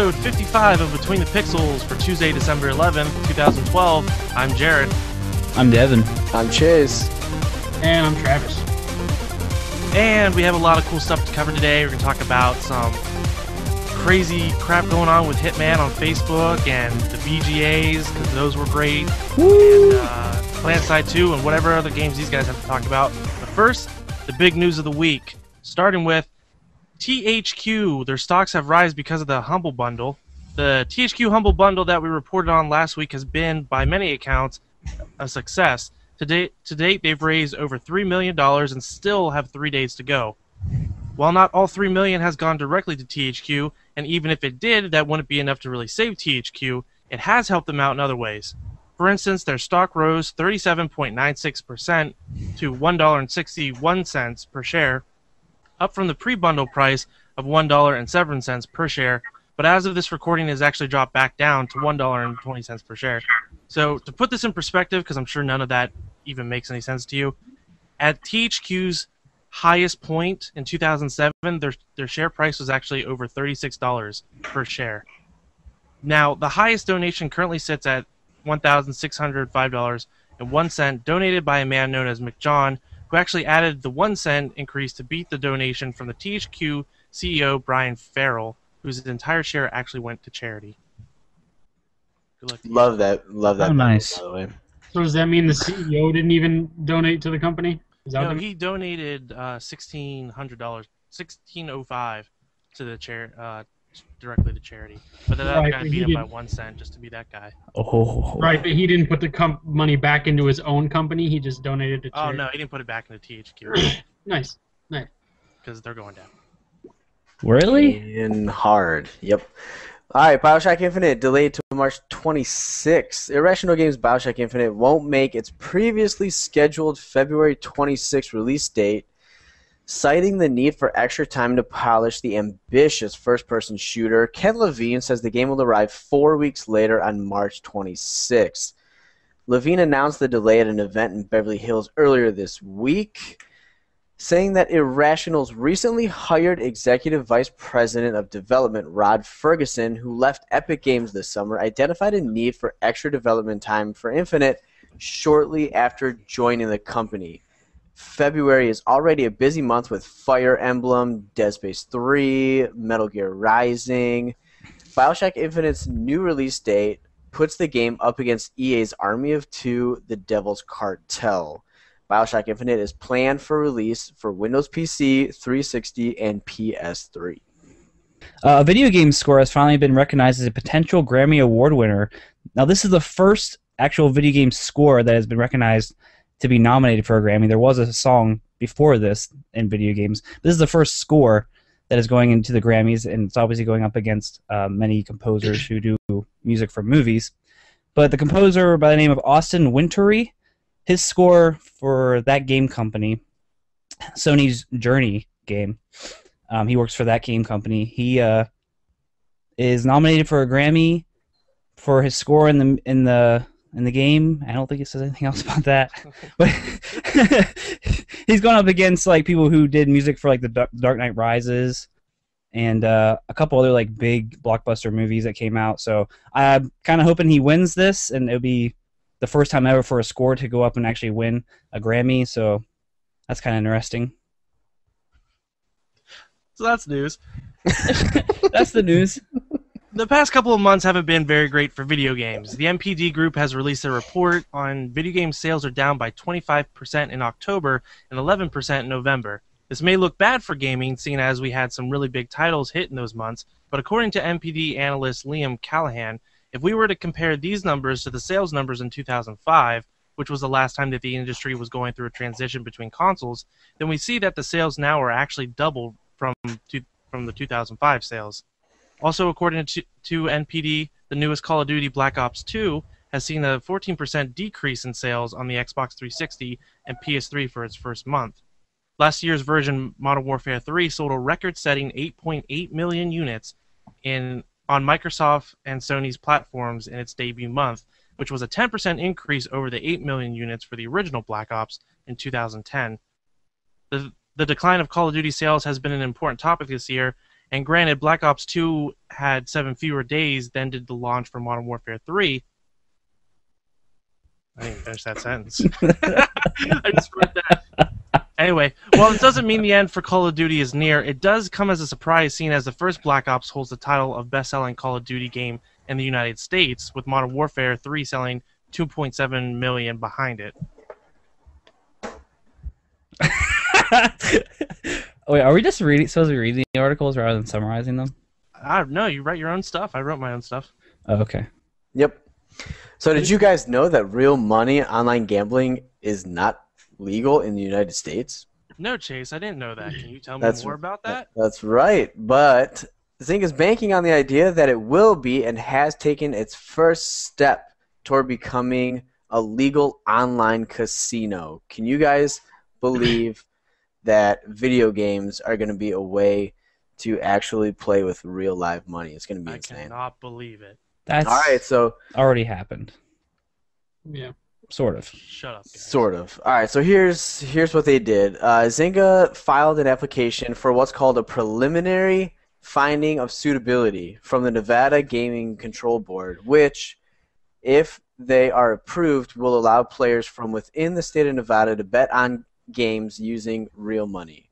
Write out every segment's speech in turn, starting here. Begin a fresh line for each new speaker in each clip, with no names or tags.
Welcome to episode 55 of Between the Pixels for Tuesday, December 11th, 2012. I'm Jared.
I'm Devin.
I'm Chase.
And I'm Travis.
And we have a lot of cool stuff to cover today. We're going to talk about some crazy crap going on with Hitman on Facebook and the VGAs, because those were great. And uh, PlanetSide 2 and whatever other games these guys have to talk about. But first, the big news of the week. Starting with THQ. Their stocks have rise because of the Humble Bundle. The THQ Humble Bundle that we reported on last week has been, by many accounts, a success. To date, to date, they've raised over $3 million and still have three days to go. While not all 3 million has gone directly to THQ, and even if it did, that wouldn't be enough to really save THQ, it has helped them out in other ways. For instance, their stock rose 37.96% to $1.61 per share, up from the pre-bundle price of $1.07 per share, but as of this recording, it has actually dropped back down to $1.20 per share. So to put this in perspective, because I'm sure none of that even makes any sense to you, at THQ's highest point in 2007, their their share price was actually over $36 per share. Now, the highest donation currently sits at $1,605.01, donated by a man known as McJohn, who actually added the one cent increase to beat the donation from the THQ CEO Brian Farrell, whose entire share actually went to charity.
Good luck. Love that. Love that.
Oh, nice.
By the way.
So does that mean the CEO didn't even donate to the company? Is that
No,
what
he donated uh, sixteen hundred dollars, sixteen oh five, to the chair uh, directly to charity. But that other
Right,
guy
but
beat him by
didn't-
one cent just to be that guy.
Oh,
Right, but he didn't put the com- money back into his own company. He just donated to
Oh
charity.
no, he didn't put it back into THQ
nice, Nice.
because they're going down.
Really?
In hard. Yep. All right, Bioshock Infinite delayed to March 26th. Irrational Games Bioshock Infinite won't make its previously scheduled February 26th release date, citing the need for extra time to polish the ambitious first-person shooter. Ken Levine says the game will arrive four weeks later on March 26th. Levine announced the delay at an event in Beverly Hills earlier this week saying that Irrational's recently hired executive vice president of development, Rod Ferguson, who left Epic Games this summer, identified a need for extra development time for Infinite shortly after joining the company. February is already a busy month with Fire Emblem, Dead Space 3, Metal Gear Rising. Bioshock Infinite's new release date puts the game up against EA's Army of Two, The Devil's Cartel. Bioshock Infinite is planned for release for Windows PC, 360, and PS3.
Uh, a video game score has finally been recognized as a potential Grammy Award winner. Now, this is the first actual video game score that has been recognized to be nominated for a Grammy. There was a song before this in video games. This is the first score that is going into the Grammys, and it's obviously going up against uh, many composers who do music for movies. But the composer by the name of Austin Wintory, his score for that game company, Sony's Journey game, um, he works for that game company. He uh, is nominated for a Grammy for his score in the in the in the game. I don't think it says anything else about that. But he's going up against like people who did music for like the Dark- Knight Rises and uh, a couple other like big blockbuster movies that came out. So I'm kind of hoping he wins this, and it'll be the first time ever for a score to go up and actually win a Grammy. So that's kind of interesting.
So that's news.
That's the news.
The past couple of months haven't been very great for video games. The NPD Group has released a report on video game sales are down by 25% in October and 11% in November. This may look bad for gaming, seeing as we had some really big titles hit in those months, but according to NPD analyst Liam Callahan, if we were to compare these numbers to the sales numbers in 2005, which was the last time that the industry was going through a transition between consoles, then we see that the sales now are actually double from two, from the 2005 sales. Also, according to, to NPD, the newest Call of Duty Black Ops 2 has seen a 14% decrease in sales on the Xbox 360 and PS3 for its first month. Last year's version, Modern Warfare 3, sold a record-setting 8.8 million units in on Microsoft and Sony's platforms in its debut month, which was a 10% increase over the 8 million units for the original Black Ops in 2010. The, the decline of Call of Duty sales has been an important topic this year, And granted, Black Ops 2 had seven fewer days than did the launch for Modern Warfare 3. I didn't finish that sentence. I just read that. Anyway, while it doesn't mean the end for Call of Duty is near, it does come as a surprise seeing as the first Black Ops holds the title of best-selling Call of Duty game in the United States, with Modern Warfare 3 selling 2.7 million behind it.
Oh, wait, are we just reading supposed to be reading the articles rather than summarizing them?
I don't know. You write your own stuff. I wrote my own stuff.
Oh, okay.
Yep. So did you guys know that real money online gambling is not legal in the United States?
No, Chase, I didn't know that. Can you tell me
That's-
more about that?
That's right. But Zynga is banking on the idea that it will be and has taken its first step toward becoming a legal online casino. Can you guys believe that video games are going to be a way to actually play with real live money? It's going to be
I
insane.
I cannot believe it.
That's
All right, so
already happened,
Yeah.
sort of.
Shut up, guys.
Sort of. All right. So here's here's what they did. Uh, Zynga filed an application for what's called a preliminary finding of suitability from the Nevada Gaming Control Board, which, if they are approved, will allow players from within the state of Nevada to bet on games using real money.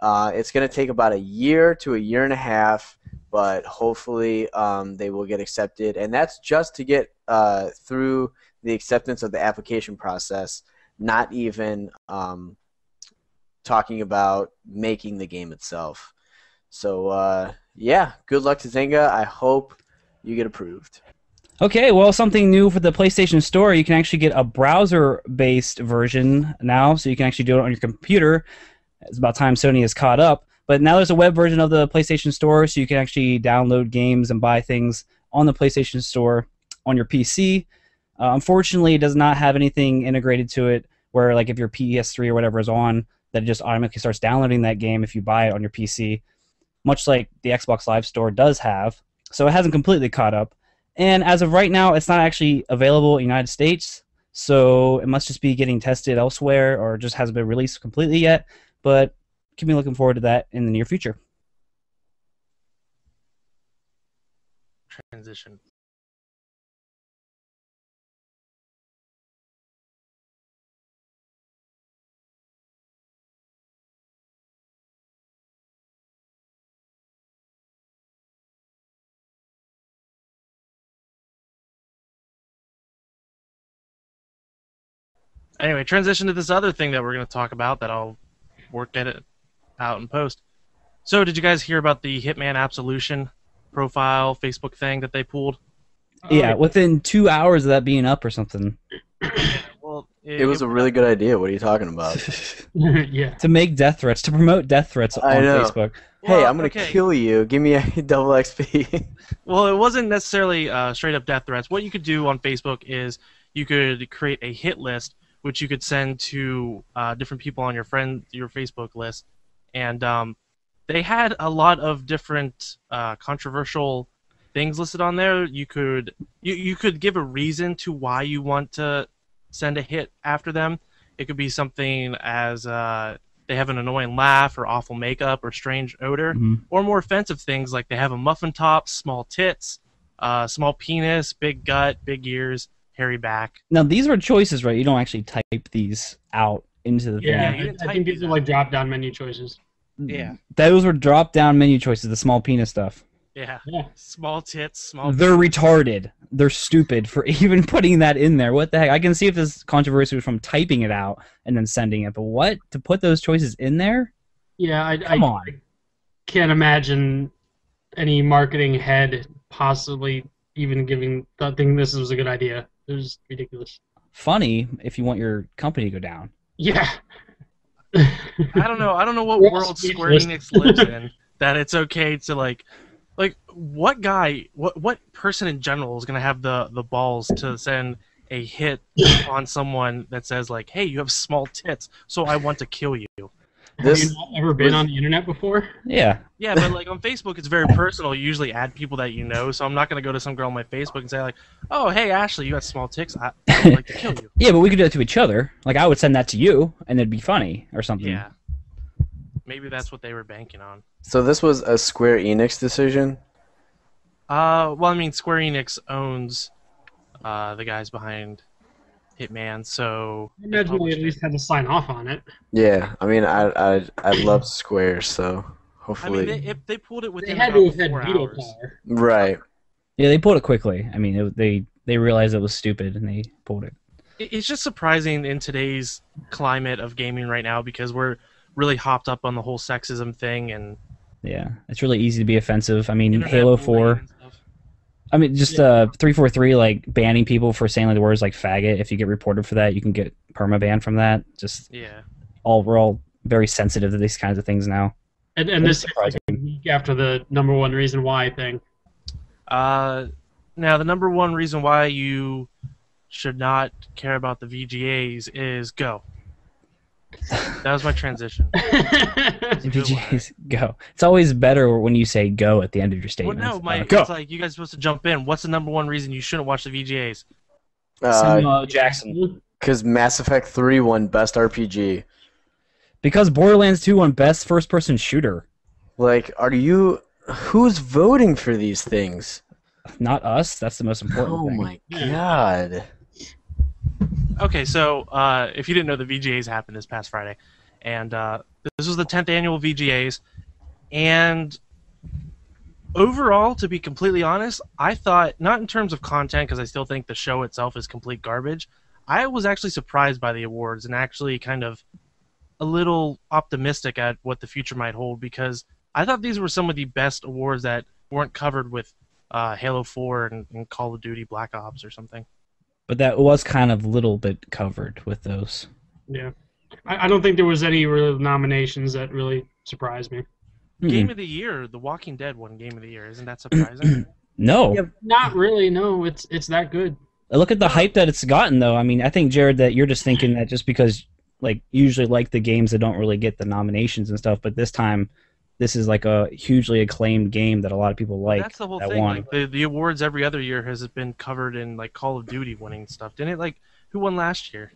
Uh, it's going to take about a year to a year and a half, but hopefully um, they will get accepted, and that's just to get uh, through the acceptance of the application process, not even um, talking about making the game itself. So uh, yeah, good luck to Zynga. I hope you get approved.
Okay, well, something new for the PlayStation Store. You can actually get a browser-based version now, so you can actually do it on your computer. It's about time Sony has caught up. But now there's a web version of the PlayStation Store, so you can actually download games and buy things on the PlayStation Store on your PC. Uh, unfortunately, it does not have anything integrated to it where, like, if your PS3 or whatever is on, that it just automatically starts downloading that game if you buy it on your PC, much like the Xbox Live Store does have. So it hasn't completely caught up. And as of right now, it's not actually available in the United States, so it must just be getting tested elsewhere or just hasn't been released completely yet. But keep me looking forward to that in the near future.
Transition. Anyway, transition to this other thing that we're going to talk about that I'll work at it out and post. So, did you guys hear about the Hitman Absolution profile Facebook thing that they pulled?
Yeah, within two hours of that being up or something.
Well,
It was a really good idea. What are you talking about?
yeah.
to make death threats, to promote death threats
I
on
know.
Facebook.
hey,
Well,
I'm gonna
okay.
kill you. Give me a double XP.
Well, it wasn't necessarily uh, straight up death threats. What you could do on Facebook is you could create a hit list, which you could send to uh, different people on your friend your Facebook list, and um, they had a lot of different uh, controversial things listed on there. You could you, you could give a reason to why you want to send a hit after them. It could be something as uh, they have an annoying laugh or awful makeup or strange odor
Mhm.
or more offensive things like they have a muffin top, small tits, uh, small penis, big gut, big ears, hairy back.
Now these were choices, right? You don't actually type these out into the
Yeah,
you
I, I think these
these
are like drop down menu choices.
Yeah.
Those were drop down menu choices, the small penis stuff.
Yeah,
Yeah.
small tits, small.
They're retarded. They're stupid for even putting that in there. What the heck? I can see if this controversy was from typing it out and then sending it, but what? To put those choices in there?
Yeah, I,
Come
I
on.
can't imagine any marketing head possibly even giving th- thinking this was a good idea. It was ridiculous.
Funny if you want your company to go down.
Yeah.
I don't know. I don't know what
We're
world Square. Enix lives in that it's okay to like, like what guy, what what person in general is gonna have the the balls to send a hit on someone that says like, "Hey, you have small tits, so I want to kill you."
Have you not ever been on the internet before?
Yeah.
Yeah, but like on Facebook, it's very personal. You usually add people that you know, so I'm not gonna go to some girl on my Facebook and say like, "Oh, hey Ashley, you got small tits. I, I would like to kill you."
Yeah, but we could do that to each other. Like I would send that to you, and it'd be funny or something.
Yeah. Maybe that's what they were banking on.
So this was a Square Enix decision.
Uh, well, I mean, Square Enix owns uh, the guys behind Hitman, so
I imagine they
published
at
it.
least had to sign off on it.
Yeah, I mean, I I I love Square, so
I
hopefully,
mean, they, if they pulled it
They
within
had
about
to have
four
veto
hours.
power.
right.
Yeah, they pulled it quickly. I mean, it, they they realized it was stupid and they pulled it.
It- It's just surprising in today's climate of gaming right now because we're really hopped up on the whole sexism thing and
Yeah, it's really easy to be offensive. I mean,
internet
Halo Four.
and stuff.
I mean, just uh, three four three, like banning people for saying like the words like faggot. If you get reported for that, you can get perma ban from that. Just
Yeah.
all we're all very sensitive to these kinds of things now.
And, and
It's
this is like after the number one reason why thing.
Uh, now the number one reason why you should not care about the VGAs is go. That was my transition.
The
a good one.
VGAs go. It's always better when you say go at the end of your
Well,
statement.
no, my,
go.
it's like you guys are supposed to jump in. What's the number one reason you shouldn't watch the VGAs?
Uh,
Samuel Jackson.
because Mass Effect Three won Best RPG.
Because Borderlands 2 won best first person shooter.
Like, are you? Who's voting for these things?
Not us. That's the most important thing.
Oh
thing.
my god!
Okay, so uh, if you didn't know, the VGAs happened this past Friday, and uh, this was the 10th annual VGAs. And overall, to be completely honest, I thought not in terms of content because I still think the show itself is complete garbage. I was actually surprised by the awards and actually kind of a little optimistic at what the future might hold because I thought these were some of the best awards that weren't covered with uh, Halo 4 and, and Call of Duty Black Ops or something.
But that was kind of little bit covered with those.
Yeah. I, I don't think there was any real nominations that really surprised me.
Game
Mm-mm.
of the year, The Walking Dead won Game of the Year. Isn't that surprising?
No.
Yeah.
Not really. No, it's it's that good.
Look at the hype that it's gotten, though. I mean, I think Jared, that you're just thinking that just because, like, usually like the games that don't really get the nominations and stuff, but this time, this is like a hugely acclaimed game that a lot of people like.
That's the whole
that
thing.
won.
Like the, the awards every other year has been covered in like Call of Duty winning stuff. Didn't it? Like who won last year?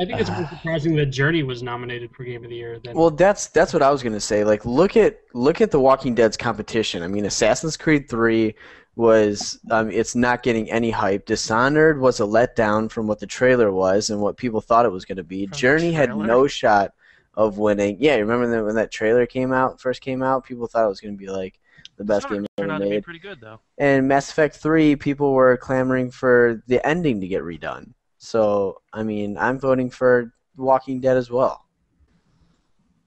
I think it's more surprising that Journey was nominated for Game of the Year than
Well, that's that's what I was gonna say. Like, look at look at the Walking Dead's competition. I mean, Assassin's Creed Three was um, it's not getting any hype. Dishonored was a letdown from what the trailer was and what people thought it was gonna be.
From
Journey had no shot of winning. Yeah, remember that when that trailer came out first came out, people thought it was gonna be like the best game
turned
ever
out to be
made.
pretty good though.
And Mass Effect Three, people were clamoring for the ending to get redone. So, I mean, I'm voting for Walking Dead as well.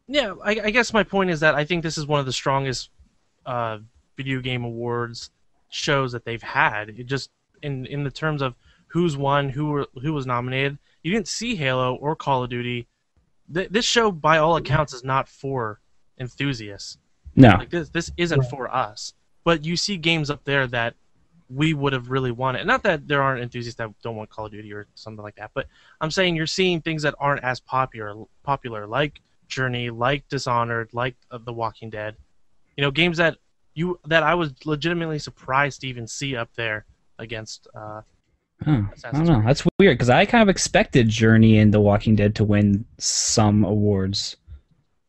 Yeah, I, I guess my point is that I think this is one of the strongest uh, video game awards shows that they've had. It just in in the terms of who's won, who were, who was nominated. You didn't see Halo or Call of Duty. Th- this show, by all accounts, is not for enthusiasts.
No.
Like this, this isn't
Right.
for us. But you see games up there that we would have really wanted. Not that there aren't enthusiasts that don't want Call of Duty or something like that, but I'm saying you're seeing things that aren't as popular, popular like Journey, like Dishonored, like uh, The Walking Dead. You know, games that you that I was legitimately surprised to even see up there against. Uh,
Huh. I don't know.
Creed.
That's weird because I kind of expected Journey and The Walking Dead to win some awards.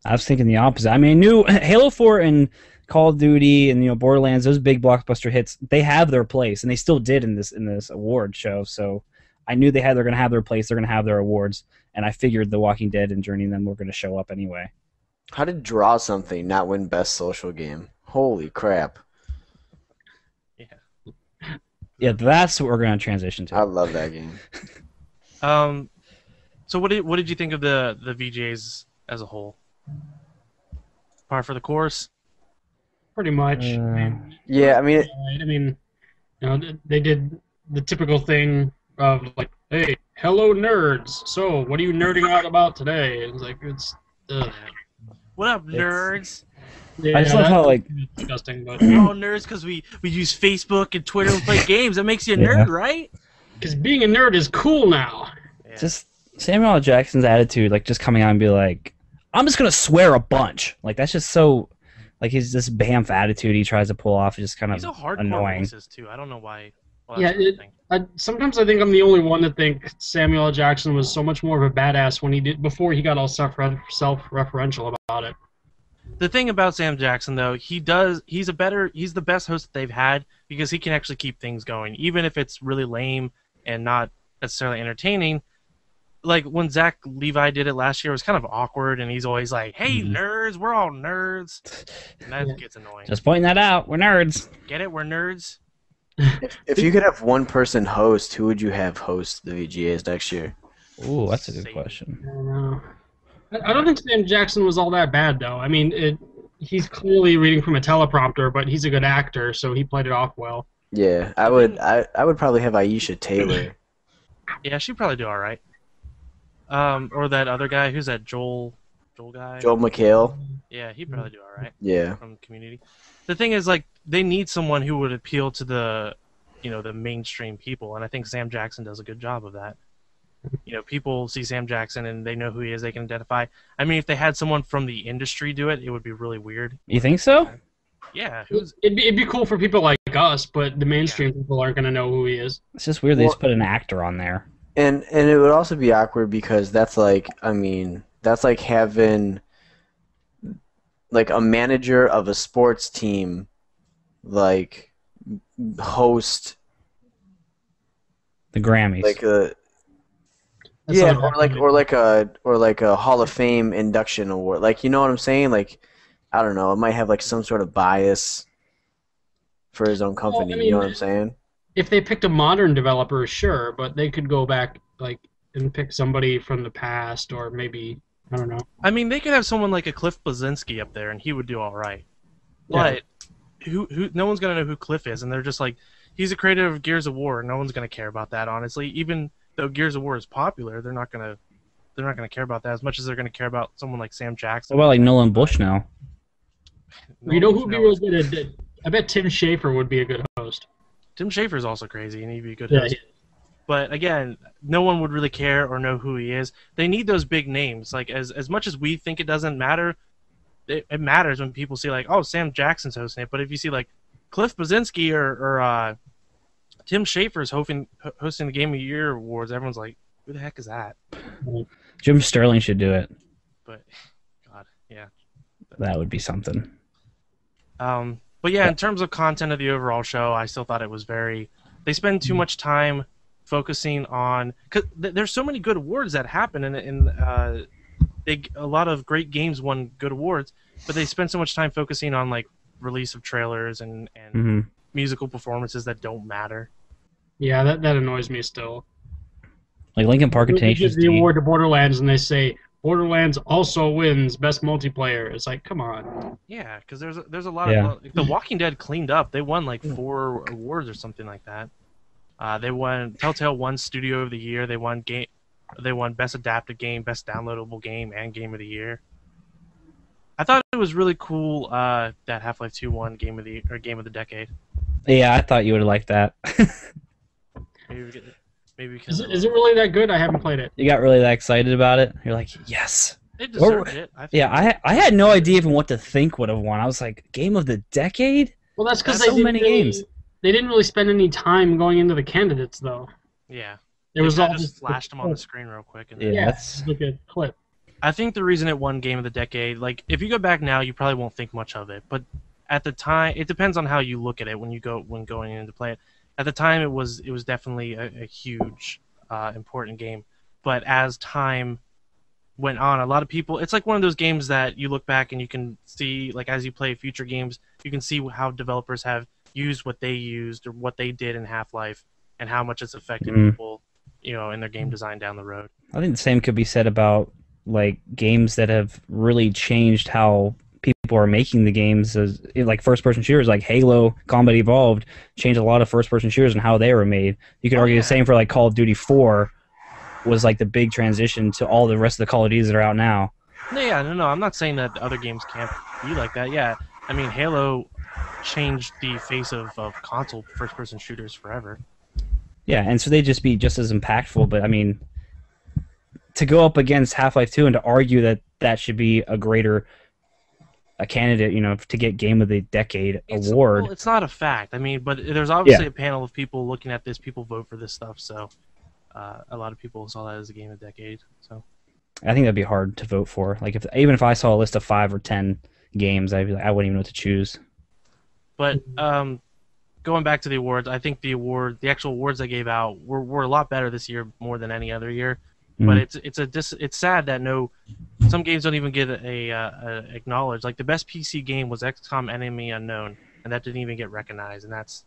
I was thinking the opposite. I mean, I knew Halo 4 and Call of Duty and you know Borderlands, those big blockbuster hits, they have their place, and they still did in this in this award show. So I knew they had they're going to have their place, they're going to have their awards, and I figured The Walking Dead and Journey and them were going to show up anyway.
How did Draw Something not win Best Social Game? Holy crap.
Yeah, that's what we're going to transition to.
I love that game.
um, so what did what did you think of the the VJs as a whole? Par for the course.
pretty much. I
Uh,
mean,
Yeah, I mean,
Right, I mean, you know, they did the typical thing of like, "Hey, hello nerds. So, what are you nerding out about today?" It's like it's. Ugh.
What up,
It's-
nerds?
Yeah,
I just love how, like-
disgusting, but
We're all nerds because we, we use Facebook and Twitter and play games. That makes you a
Yeah.
nerd, right?
because being a nerd is cool now.
Yeah.
just Samuel L. Jackson's attitude, like just coming out and be like, "I'm just gonna swear a bunch." Like that's just so, like he's this Bamf attitude he tries to pull off is just kind
He's a
of
hardcore
annoying.
racist too. I don't know why. Well,
Yeah,
another
it-
thing.
I, sometimes I think I'm the only one that think Samuel L. Jackson was so much more of a badass when he did before he got all self self-referential about it.
The thing about Sam Jackson though, he does he's a better he's the best host that they've had because he can actually keep things going, even if it's really lame and not necessarily entertaining. Like when Zach Levi did it last year, it was kind of awkward, and he's always like, "Hey,
Mhm.
nerds, we're all nerds," and that
Yeah.
gets annoying.
Just pointing that out. We're nerds.
Get it? We're nerds.
If, if you could have one person host, who would you have host the VGAs next year?
Ooh, that's a good
Same.
question.
I don't know. I, I don't think Sam Jackson was all that bad though. I mean, it, he's clearly reading from a teleprompter, but he's a good actor, so he played it off well.
Yeah, I would. I, I would probably have Aisha Tyler.
Yeah, she'd probably do all right. Um, or that other guy, who's that Joel, Joel guy?
Joel McHale.
Yeah, he'd probably do all right.
Yeah.
from community. The thing is, like, they need someone who would appeal to the, you know, the mainstream people, and I think Sam Jackson does a good job of that. You know, people see Sam Jackson and they know who he is. They can identify. I mean, if they had someone from the industry do it, it would be really weird.
You think so?
Yeah, who's
It'd be, it'd be cool for people like us, but the mainstream people aren't going to know who he is.
It's just weird they just put an actor on there.
And and it would also be awkward because that's like I mean that's like having like a manager of a sports team like host
The Grammys.
like a
That
yeah or like or like a or like a Hall of Fame induction award like you know what I'm saying like I don't know it might have like some sort of bias for his own company
I
you know what I'm saying
if they picked a modern developer, sure, but they could go back like and pick somebody from the past, or maybe I don't know.
I mean, they could have someone like a Cliff Bleszinski up there, and he would do all right.
Yeah.
But who, who, no one's gonna know who Cliff is, and they're just like, he's a creator of Gears of War. No one's gonna care about that, honestly. Even though Gears of War is popular, they're not gonna, they're not gonna care about that as much as they're gonna care about someone like Sam Jackson.
what about like Nolan Bushnell?
you know who'd be
No,
real good at it? I bet Tim Schafer would be a good host.
Tim Schafer's also crazy, and he'd be a good
Yeah,
host. But again, no one would really care or know who he is. They need those big names. Like as as much as we think it doesn't matter, it, it matters when people see like, oh, Sam Jackson's hosting it. But if you see like Cliff Bleszinski or or uh, Tim Schafer's hosting hosting the Game of the Year awards, everyone's like, who the heck is that?
Jim Sterling should do it.
But God, yeah.
That would be something.
Um, but yeah, in terms of content of the overall show, I still thought it was very. They spend too much time focusing on because th- there's so many good awards that happen, and and uh, they a lot of great games won good awards, but they spend so much time focusing on like release of trailers and and
hmm
musical performances that don't matter.
Yeah, that that annoys me still.
Like Linkin Park and
They give the
D.
award to Borderlands, and they say Borderlands also wins best multiplayer. It's like, come on.
Yeah, because there's a, there's a lot
Yeah.
of like, The Walking Dead cleaned up. They won like four awards or something like that. Uh, they won Telltale won Studio of the Year. They won game. They won Best Adapted Game, Best Downloadable Game, and Game of the Year. I thought it was really cool uh, that Half Life Two won Game of the or Game of the Decade.
Yeah, I thought you would have liked that.
Maybe because, maybe because
Is it, is it really that good? I haven't played it.
you got really that excited about it. You're like, yes.
it deserved it. I think.
Yeah, I I had no idea even what to think would have won. I was like, game of the decade?
Well, that's because
That's
they
so
didn't
many
really,
games.
They didn't really spend any time going into the candidates, though.
yeah.
It was all
just flashed them on the screen real quick. And
Yeah,
then-
Yeah,
that's
look at clip.
I think the reason it won Game of the Decade, like if you go back now, you probably won't think much of it. But at the time, it depends on how you look at it when you go when going in to play it. At the time, it was it was definitely a, a huge, uh, important game. But as time went on, a lot of people, it's like one of those games that you look back and you can see, like as you play future games, you can see how developers have used what they used or what they did in Half Life and how much it's affected
Mhm.
people, you know, in their game design down the road.
I think the same could be said about like games that have really changed how people are making the games as like first person shooters like Halo Combat Evolved changed a lot of first person shooters and how they were made. You could argue the same for like Call of Duty 4 was like the big transition to all the rest of the Call of Duties that are out now.
No, yeah, no, no. I'm not saying that other games can't be like that. Yeah, I mean, Halo changed the face of, of console first-person shooters forever.
Yeah, and so they'd just be just as impactful. But I mean, to go up against Half Life Two and to argue that that should be a greater a candidate, you know, to get Game of the Decade
It's-
award.
well, it's not a fact. I mean, but there's obviously a panel of people looking at this. People vote for this stuff, so uh, a lot of people saw that as a game of the decade. So
I think that'd be hard to vote for. Like if even if I saw a list of five or ten games, I'd be like, I wouldn't even know what to choose.
But um, going back to the awards, I think the award, the actual awards I gave out, were, were a lot better this year, more than any other year. But
Mhm.
it's it's a dis, it's sad that no, some games don't even get a, uh, a acknowledged. Like the best PC game was XCOM: Enemy Unknown, and that didn't even get recognized, and that's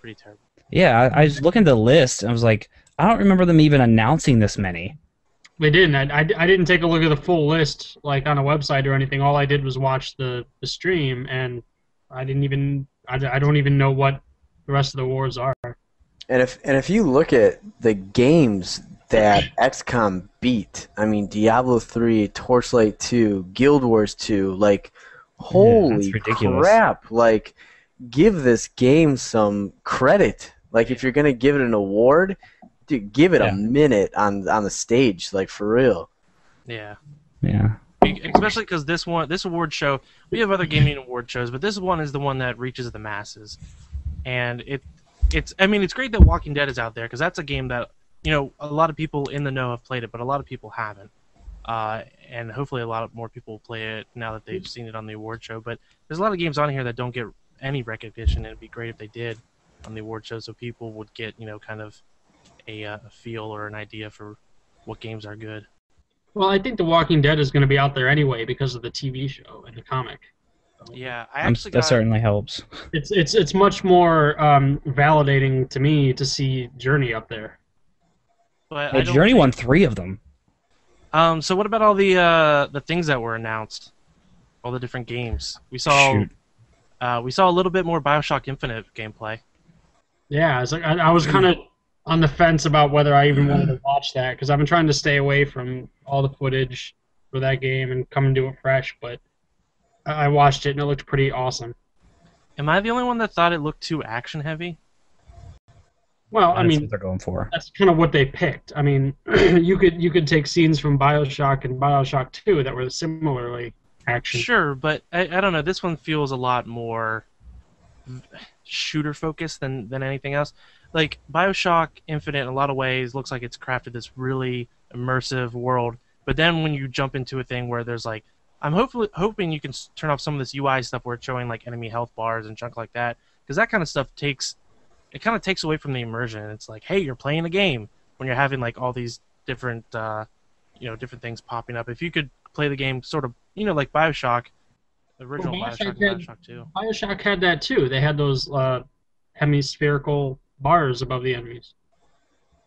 pretty terrible.
Yeah, I, I was looking at the list and I was like, I don't remember them even announcing this many.
They didn't. I, I, I didn't take a look at the full list like on a website or anything. All I did was watch the, the stream, and I didn't even. I, I don't even know what the rest of the wars are.
And if and if you look at the games that XCOM beat, I mean Diablo 3, Torchlight 2, Guild Wars 2, like holy
ridiculous.
crap, like give this game some credit. Like if you're going to give it an award, dude, give it
Yeah.
a minute on on the stage like for real.
Yeah.
Yeah.
Especially because this one, this award show, we have other gaming award shows, but this one is the one that reaches the masses, and it, it's. I mean, it's great that Walking Dead is out there because that's a game that you know a lot of people in the know have played it, but a lot of people haven't, uh, and hopefully a lot of more people will play it now that they've seen it on the award show. But there's a lot of games on here that don't get any recognition, and it'd be great if they did on the award show, so people would get you know kind of a, uh, a feel or an idea for what games are good.
Well, I think The Walking Dead is going to be out there anyway because of the TV show and the comic.
Yeah, I
I'm-
actually
that
got.
certainly helps.
It's it's it's much more um, validating to me to see Journey up there.
But
Hey,
I
Journey
think-
won three of them.
Um, so what about all the uh, the things that were announced? All the different games we saw.
Shoot.
Uh, we saw a little bit more Bioshock Infinite gameplay.
Yeah, it's like I, I was kind of on the fence about whether I even wanted to watch that because I've been trying to stay away from all the footage for that game and come and do it fresh. But I I watched it and it looked pretty awesome.
Am I the only one that thought it looked too action heavy?
Well, I mean,
what they're going for.
that's kind of what they picked. I mean, you could you could take scenes from Bioshock and Bioshock Two that were similarly action.
Sure, but I, I don't know. This one feels a lot more shooter focused than than anything else. Like Bioshock Infinite, in a lot of ways, looks like it's crafted this really immersive world. But then when you jump into a thing where there's like, I'm hopefully hoping you can turn off some of this UI stuff where it's showing like enemy health bars and junk like that, because that kind of stuff takes, it kind of takes away from the immersion. It's like, hey, you're playing a game when you're having like all these different, uh, you know, different things popping up. If you could play the game sort of, you know, like Bioshock, the original
Well,
Bioshock,
Bioshock had-
Bioshock Two.
Bioshock had that too. They had those uh, hemispherical bars above the enemies.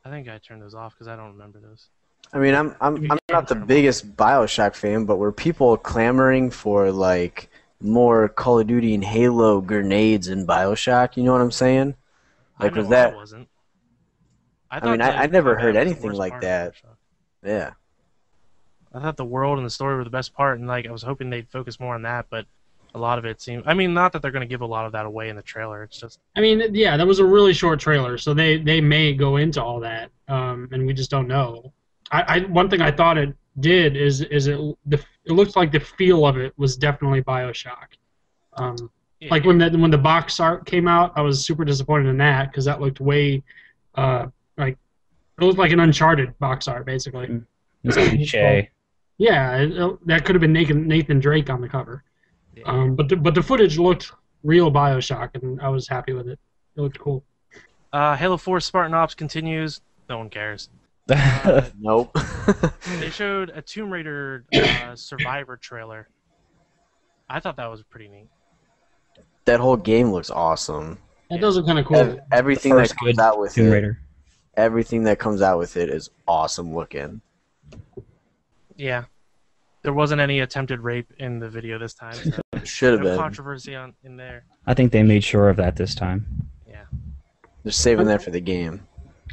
I think I turned those off because I don't remember those.
I mean, I'm I'm I'm not the biggest BioShock fan, but were people clamoring for like more Call of Duty and Halo grenades in BioShock? You know what I'm saying? Like,
I
was that-
I wasn't.
I
thought
mean, I-
the
I never heard anything like that. Yeah.
I thought the world and the story were the best part, and like I was hoping they'd focus more on that, but a lot of it seemed. I mean, not that they're going to give a lot of that away in the trailer. It's just
I mean, yeah, that was a really short trailer, so they they may go into all that, um, and we just don't know. I, I one thing I thought it did is is it the it looked like the feel of it was definitely Bioshock. Um, like when the when the box art came out, I was super disappointed in that because that looked way uh, like it looked like an Uncharted box art basically.
It's cliche.
Yeah, it, it- that could have been Nathan Nathan Drake on the cover.
Yeah.
Um, but the, but the footage looked real Bioshock, and I was happy with it. It looked cool.
uh, Halo 4 Spartan Ops continues. No one cares.
Nope.
They showed a Tomb Raider uh, Survivor trailer. I thought that was pretty neat.
That whole game looks awesome.
That does look kind of cool.
Ev- Everything that comes out with
Tomb
it, everything that comes out with it is awesome looking.
Yeah, there wasn't any attempted rape in the video this time. So
Should have
no
been.
controversy on in there.
I think they made sure of that this time.
Yeah, they're saving that for the game.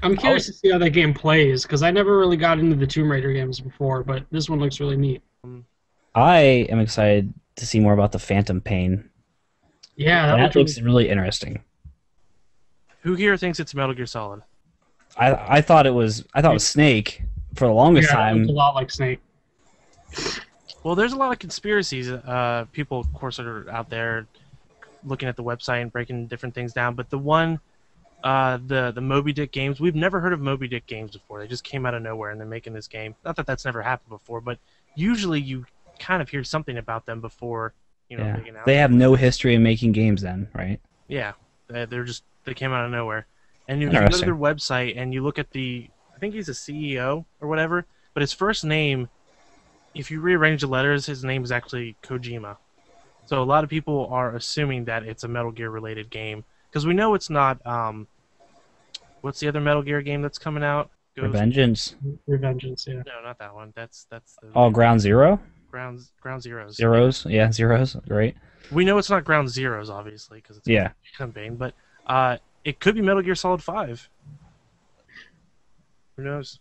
I'm curious to see how that game plays because I never really got into the Tomb Raider games before, but this one looks really neat.
I am excited to see more about the Phantom Pain.
Yeah, that,
That,
looked
looks really interesting.
Who here thinks it's Metal Gear Solid?
I I thought it was I thought it was Snake for the longest
yeah, that looked
time.
a lot like Snake.
Well, there's a lot of conspiracies. Uh, people, of course, are out there looking at the website and breaking different things down. But the one, uh, the the Moby Dick games, we've never heard of Moby Dick games before. They just came out of nowhere and they're making this game. Not that that's never happened before, but usually you kind of hear something about them before. You know,
yeah.
big.
They have no history in making games then, right?
Yeah, they- they're just they came out of nowhere. And you go to their website and you look at the, I think he's a CEO or whatever, but his first name, if you rearrange the letters, his name is actually Kojima. So a lot of people are assuming that it's a Metal Gear related game because we know it's not. Um, what's the other Metal Gear game that's coming out? Ghost-
Revengeance.
Revengeance, yeah.
No, not that one. That's that's the
Oh, Ground Zero?
Ground Ground Zeroes.
Zeros? Yeah, Zeros. Great.
We know it's not Ground Zeroes, obviously, because it's
Yeah.
campaign, but uh, it could be Metal Gear Solid Five. Who knows?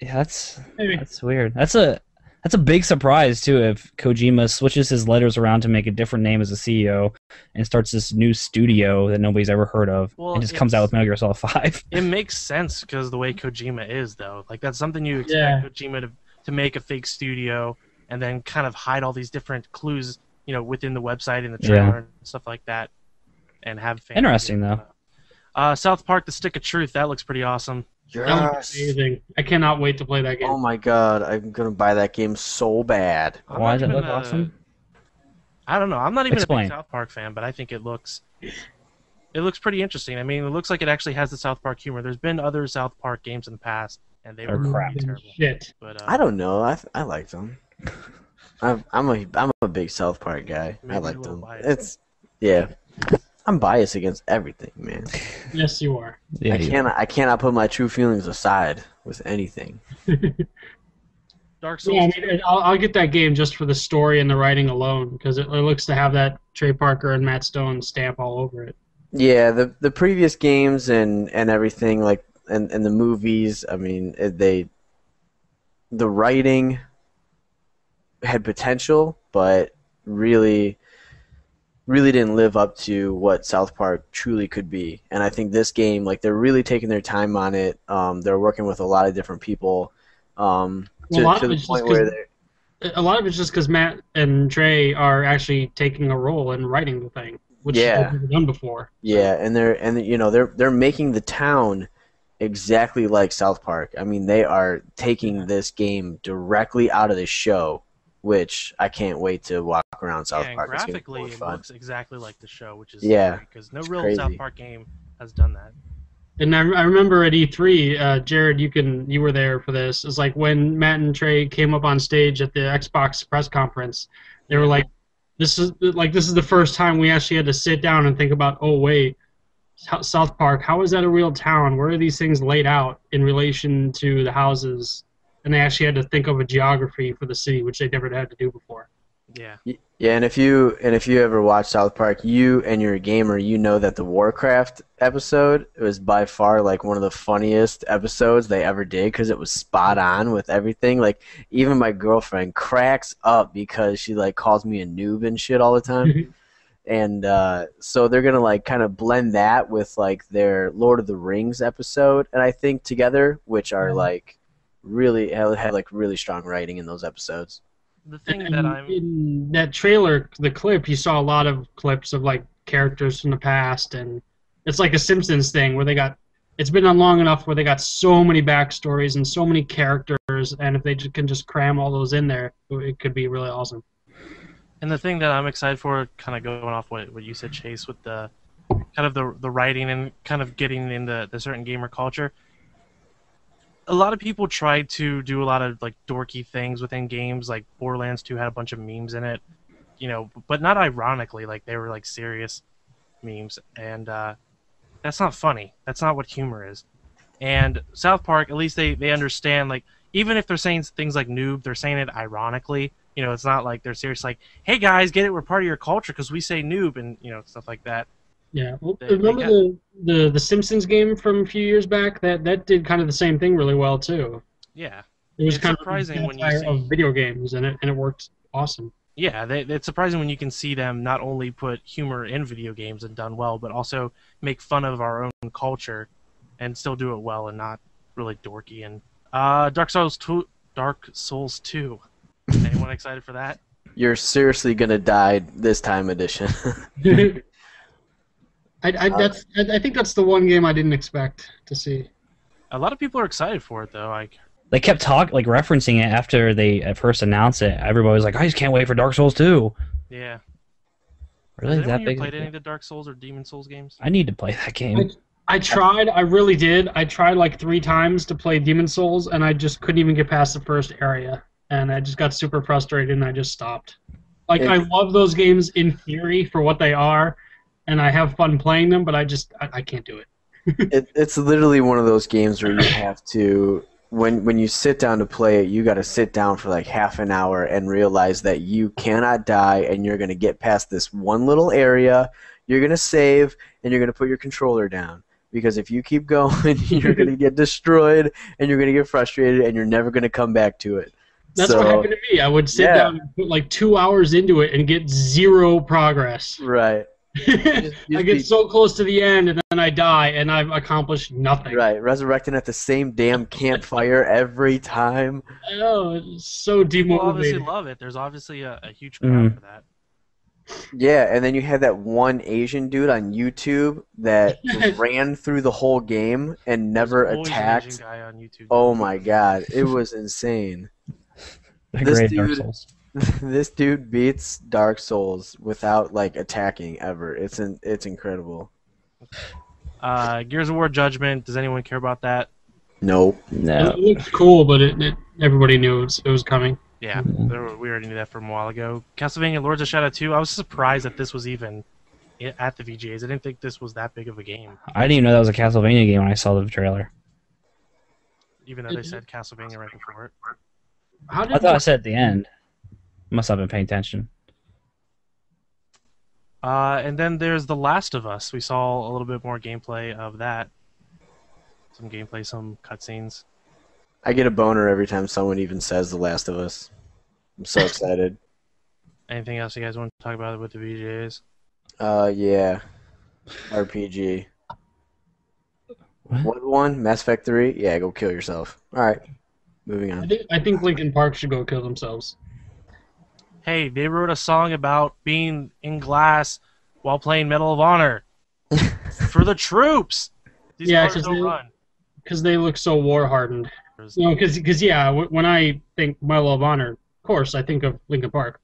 Yeah, that's
Maybe.
that's weird. That's a that's a big surprise too if Kojima switches his letters around to make a different name as a CEO and starts this new studio that nobody's ever heard of
Well,
and just comes out with Metal Gear Solid 5.
It makes sense because the way Kojima is, though. Like that's something you expect
Yeah.
Kojima to to make a fake studio and then kind of hide all these different clues, you know, within the website and the
Yeah.
trailer and stuff like that, and have fans.
Interesting, though.
Uh, South Park: The Stick of Truth. That looks pretty awesome.
That looks
Yes.
amazing. I cannot wait to play that game.
Oh my god, I'm gonna buy that game so bad.
I'm
Why does it look
a-
awesome?
I don't know. I'm not even a big South Park fan, but I think it looks it looks pretty interesting. I mean, it looks like it actually has the South Park humor. There's been other South Park games in the past, and they
They're
were
crap.
pretty terrible.
Shit.
But uh,
I don't know. I I like them. I'm I'm a I'm a big South Park guy.
Maybe
I like them.
biased.
It's yeah. I'm biased against everything, man.
Yes, you are.
Yeah,
I
you-
cannot I cannot put my true feelings aside with anything.
Dark Souls.
Yeah, I mean, I'll, I'll get that game just for the story and the writing alone because it, it looks to have that Trey Parker and Matt Stone stamp all over it.
Yeah, the the previous games and and everything like and and the movies. I mean, they the writing had potential, but really really didn't live up to what South Park truly could be. And I think this game, like they're really taking their time on it. Um, they're working with a lot of different people. Um, to,
a lot of
the
it's just A lot of it's just because Matt and Trey are actually taking a role in writing the thing, which
Yeah.
they've never done before.
Yeah, and they're and you know they're they're making the town exactly like South Park. I mean, they are taking this game directly out of the show, which I can't wait to walk around South
yeah, and
Park. It's be
graphically, it
fun.
looks exactly like the show, which is
Yeah,
because no real
crazy.
South Park game has done that.
And I, I remember at E3, uh, Jared, you can you were there for this. It's like when Matt and Trey came up on stage at the Xbox press conference. They were like, "This is like this is the first time we actually had to sit down and think about. Oh wait, South Park. How is that a real town? Where are these things laid out in relation to the houses?" And they actually had to think of a geography for the city, which they never had to do before.
Yeah,
Yeah, and if you and if you ever watch South Park, you and you're a gamer, you know that the Warcraft episode was by far like one of the funniest episodes they ever did because it was spot on with everything. Like even my girlfriend cracks up because she like calls me a noob and shit all the time. and uh, so they're gonna like kind of blend that with like their Lord of the Rings episode, and I think together, which are
Mhm.
like really have, have like really strong writing in those episodes.
the thing
And
that I'm
in that trailer, the clip, you saw a lot of clips of like characters from the past, and it's like a Simpsons thing where they got. It's been on long enough where they got so many backstories and so many characters, and if they ju- can just cram all those in there, it could be really awesome.
And the thing that I'm excited for, kind of going off what, what you said, Chase, with the kind of the the writing and kind of getting in the, the certain gamer culture. A lot of people tried to do a lot of like dorky things within games, like Borderlands 2 had a bunch of memes in it, you know, but not ironically, like they were like serious memes, and uh, that's not funny. That's not what humor is. And South Park, at least they they understand like even if they're saying things like noob, they're saying it ironically. You know, it's not like they're serious like, "Hey guys, get it? We're part of your culture because we say noob and you know stuff like that."
Yeah. Well,
They- they
remember
got-
the, the the Simpsons game from a few years back? That that did kind of the same thing really well too.
Yeah,
It was
It's
kind
surprising
of
when you see-
of video games, and it and it worked awesome.
yeah. They, it's surprising when you can see them not only put humor in video games and done well, but also make fun of our own culture and still do it well and not really dorky. And uh, Dark Souls two, Dark Souls two. Anyone excited for that?
You're seriously gonna die this time edition.
I, I, uh, that's, I I think that's the one game I didn't expect to see.
A lot of people are excited for it though. Like,
They kept talk like referencing it after they at first announced it. Everybody was like, "I just can't wait for Dark Souls 2.
yeah.
Really,
Has
that
anyone here
big?
played
of
any of the Dark Souls or Demon Souls games?
I need to play that game.
I tried, I really did. I tried like three times to play Demon Souls, and I just couldn't even get past the first area. And I just got super frustrated, and I just stopped. Like, I love those games in theory for what they are, and I have fun playing them, but I just, I, I can't do it.
it, it's literally one of those games where you have to when when you sit down to play it you got to sit down for like half an hour and realize that you cannot die and you're going to get past this one little area you're going to save and you're going to put your controller down because if you keep going you're going to get destroyed and you're going to get frustrated and you're never going to come back to it
That's
So-
what happened to me. I would sit
Yeah.
down and put like two hours into it and get zero progress.
right
I get
be-
so close to the end, and then I die, and I've accomplished nothing.
right resurrecting at the same damn campfire every time
Oh, it's so
People obviously love it. There's obviously a, a huge crowd
Mhm.
for that.
Yeah, and then you had that one Asian dude on YouTube that ran through the whole game and never
There's an Asian
attacked.
guy on YouTube.
Oh my god, it was insane.
The
this
great Dark
dude-
Souls.
this dude beats Dark Souls without like attacking ever. It's in, it's incredible.
Uh, Gears of War Judgment. Does anyone care about that?
Nope.
No.
It looked cool, but it, it, everybody knew it was, it was coming.
Yeah,
Mhm.
there were- we already knew that from a while ago. Castlevania Lords of Shadow 2. I was surprised that this was even at the VGAs. I didn't think this was that big of a game,
I didn't even know that was a Castlevania game when I saw the trailer.
even though they
It-
said Castlevania right before it.
How did
I thought I said at the end. Must have been paying attention.
Uh, and then there's The Last of Us. We saw a little bit more gameplay of that. Some gameplay, some cutscenes.
I get a boner every time someone even says The Last of Us. I'm so excited.
Anything else you guys want to talk about with the VGAs?
Uh, yeah. RPG.
What?
What one? Mass Effect 3? Yeah, go kill yourself. Alright. Moving
I
on.
think I think Linkin Park should go kill themselves.
Hey, they wrote a song about being in glass while playing Medal of Honor for the troops. These
Yeah,
cars
'cause
don't
they- Because they look so war hardened. No, because yeah, w- when I think Medal of Honor, of course I think of Linkin Park.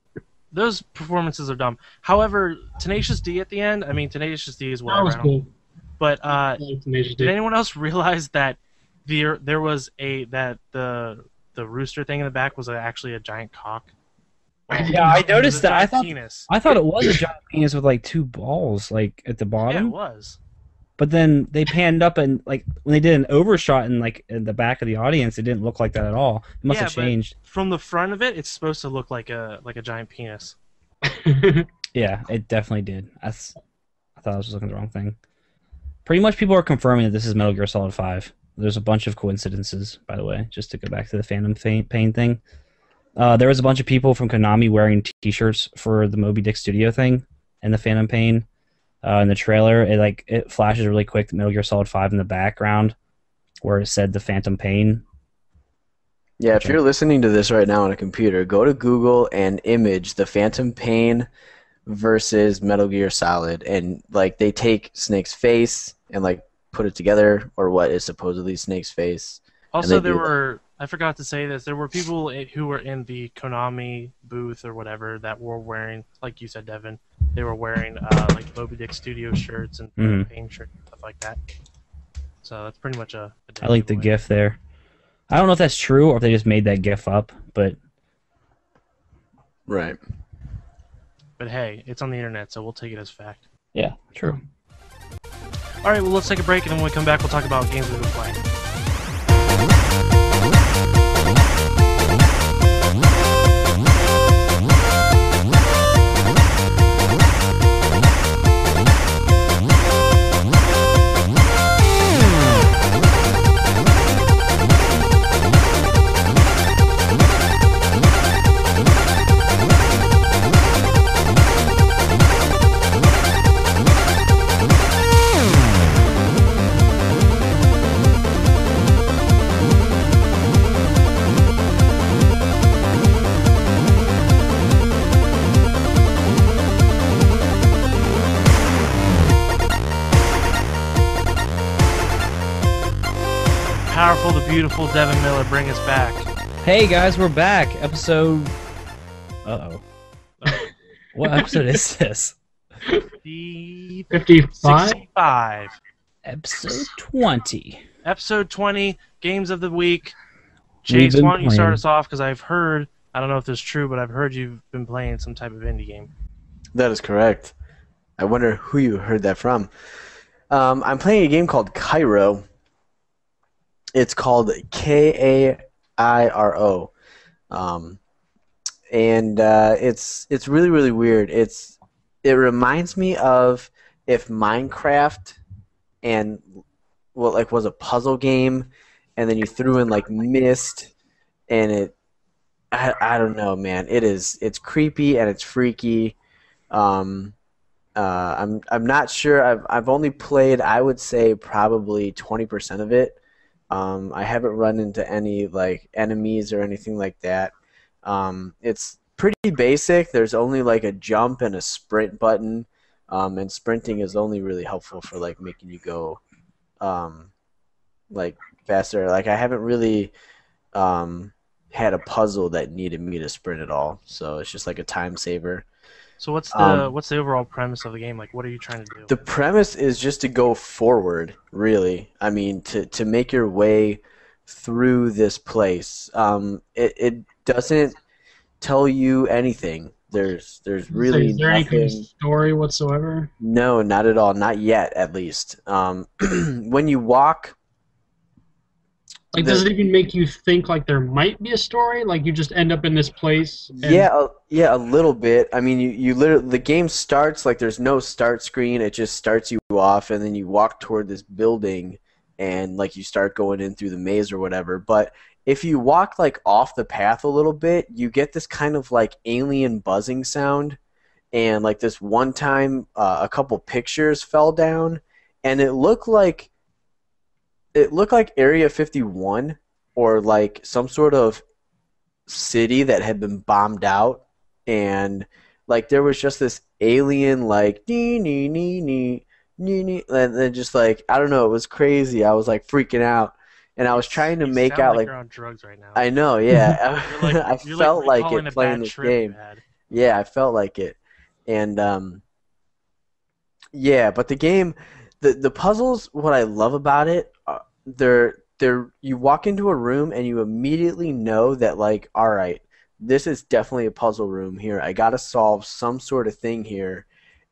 Those performances are dumb. However, Tenacious D at the end, I mean, Tenacious D is
That
whatever.
was cool.
But uh,
I liked Tenacious D.
did anyone else realize that there there was a that the the rooster thing in the back was actually a giant cock?
Yeah, I
It was a
noticed that. I thought
penis.
I thought it was a giant penis with like two balls, like at the bottom.
Yeah, it was.
but then they panned up and like when they did an overshot in like in the back of the audience, it didn't look like that at all. It must
Yeah,
have
but-
changed.
From the front of it, it's supposed to look like a like a giant penis.
Yeah, it definitely did. That's I thought I was just looking at the wrong thing. Pretty much people are confirming that this is Metal Gear Solid Five. There's a bunch of coincidences, by the way, just to go back to the Phantom Pain thing. Uh, there was a bunch of people from Konami wearing T-shirts for the Moby Dick Studio thing and the Phantom Pain. Uh, in the trailer, it like it flashes really quick The Metal Gear Solid Five in the background, where it said the Phantom Pain.
Yeah, if you're listening to this right now on a computer, go to Google and image the Phantom Pain versus Metal Gear Solid, and like they take Snake's face and like put it together, or what is supposedly Snake's face.
Also, there
do that.
were I forgot to say this. There were people who were in the Konami booth or whatever that were wearing, like you said, Devin. They were wearing uh, like Moby Dick Studio shirts and
Mhm.
paint shirts and stuff like that. So that's pretty much a. a
I like the
giveaway.
GIF there. I don't know if that's true or if they just made that GIF up, but
Right.
But hey, it's on the internet, so we'll take it as fact.
yeah, true.
All right, well, let's take a break, and then when we come back, we'll talk about games we've been playing. Beautiful Devin Miller bring us back.
Hey guys, we're back. Episode. Uh oh. what episode is this?
The
55?
65.
Episode 20.
Episode 20, Games of the Week.
We've
Chase, why don't you start us off? Because I've heard, I don't know if this is true, but I've heard you've been playing some type of indie game.
That is correct. I wonder who you heard that from. Um, I'm playing a game called Kairo. It's called K A I R O, um, and uh, it's it's really really weird. It's it reminds me of if Minecraft and well like was a puzzle game, and then you threw in like Myst, and it I, I don't know man. It is it's creepy and it's freaky. Um, uh, I'm I'm not sure. I've I've only played I would say probably twenty percent of it. Um, I haven't run into any like enemies or anything like that. Um, it's pretty basic. There's only like a jump and a sprint button, um, and sprinting is only really helpful for like making you go, um, like faster. Like I haven't really um, had a puzzle that needed me to sprint at all. So it's just like a time saver.
So what's the
Um,
what's the overall premise of the game? Like, what are you trying to do?
The premise is just to go forward, really. I mean, to, to make your way through this place. Um, it, it doesn't tell you anything. There's there's
So
really
is there any
nothing.
story whatsoever?
No, not at all. Not yet, at least. Um, when you walk,
Like,
The-
does it even make you think like there might be a story? Like, you just end up in this place? and-
yeah, a, yeah, a little bit. I mean, you you literally the game starts like there's no start screen. It just starts you off, and then you walk toward this building, and like you start going in through the maze or whatever. But if you walk like off the path a little bit, you get this kind of like alien buzzing sound, and like this one time, uh, a couple pictures fell down, and it looked like it looked like Area 51 or like some sort of city that had been bombed out and like there was just this alien like nee nee nee nee nee nee and then just like I don't know it was crazy. I was like freaking out. And I was trying to
You
make out
like
like
you're on drugs right now.
I know yeah.
Like,
I felt like,
recalling
it playing this game. yeah, I felt like it. And um yeah, but the game the the puzzles what I love about it uh, they're they're you walk into a room and you immediately know that like all right, this is definitely a puzzle room here. I got to solve some sort of thing here.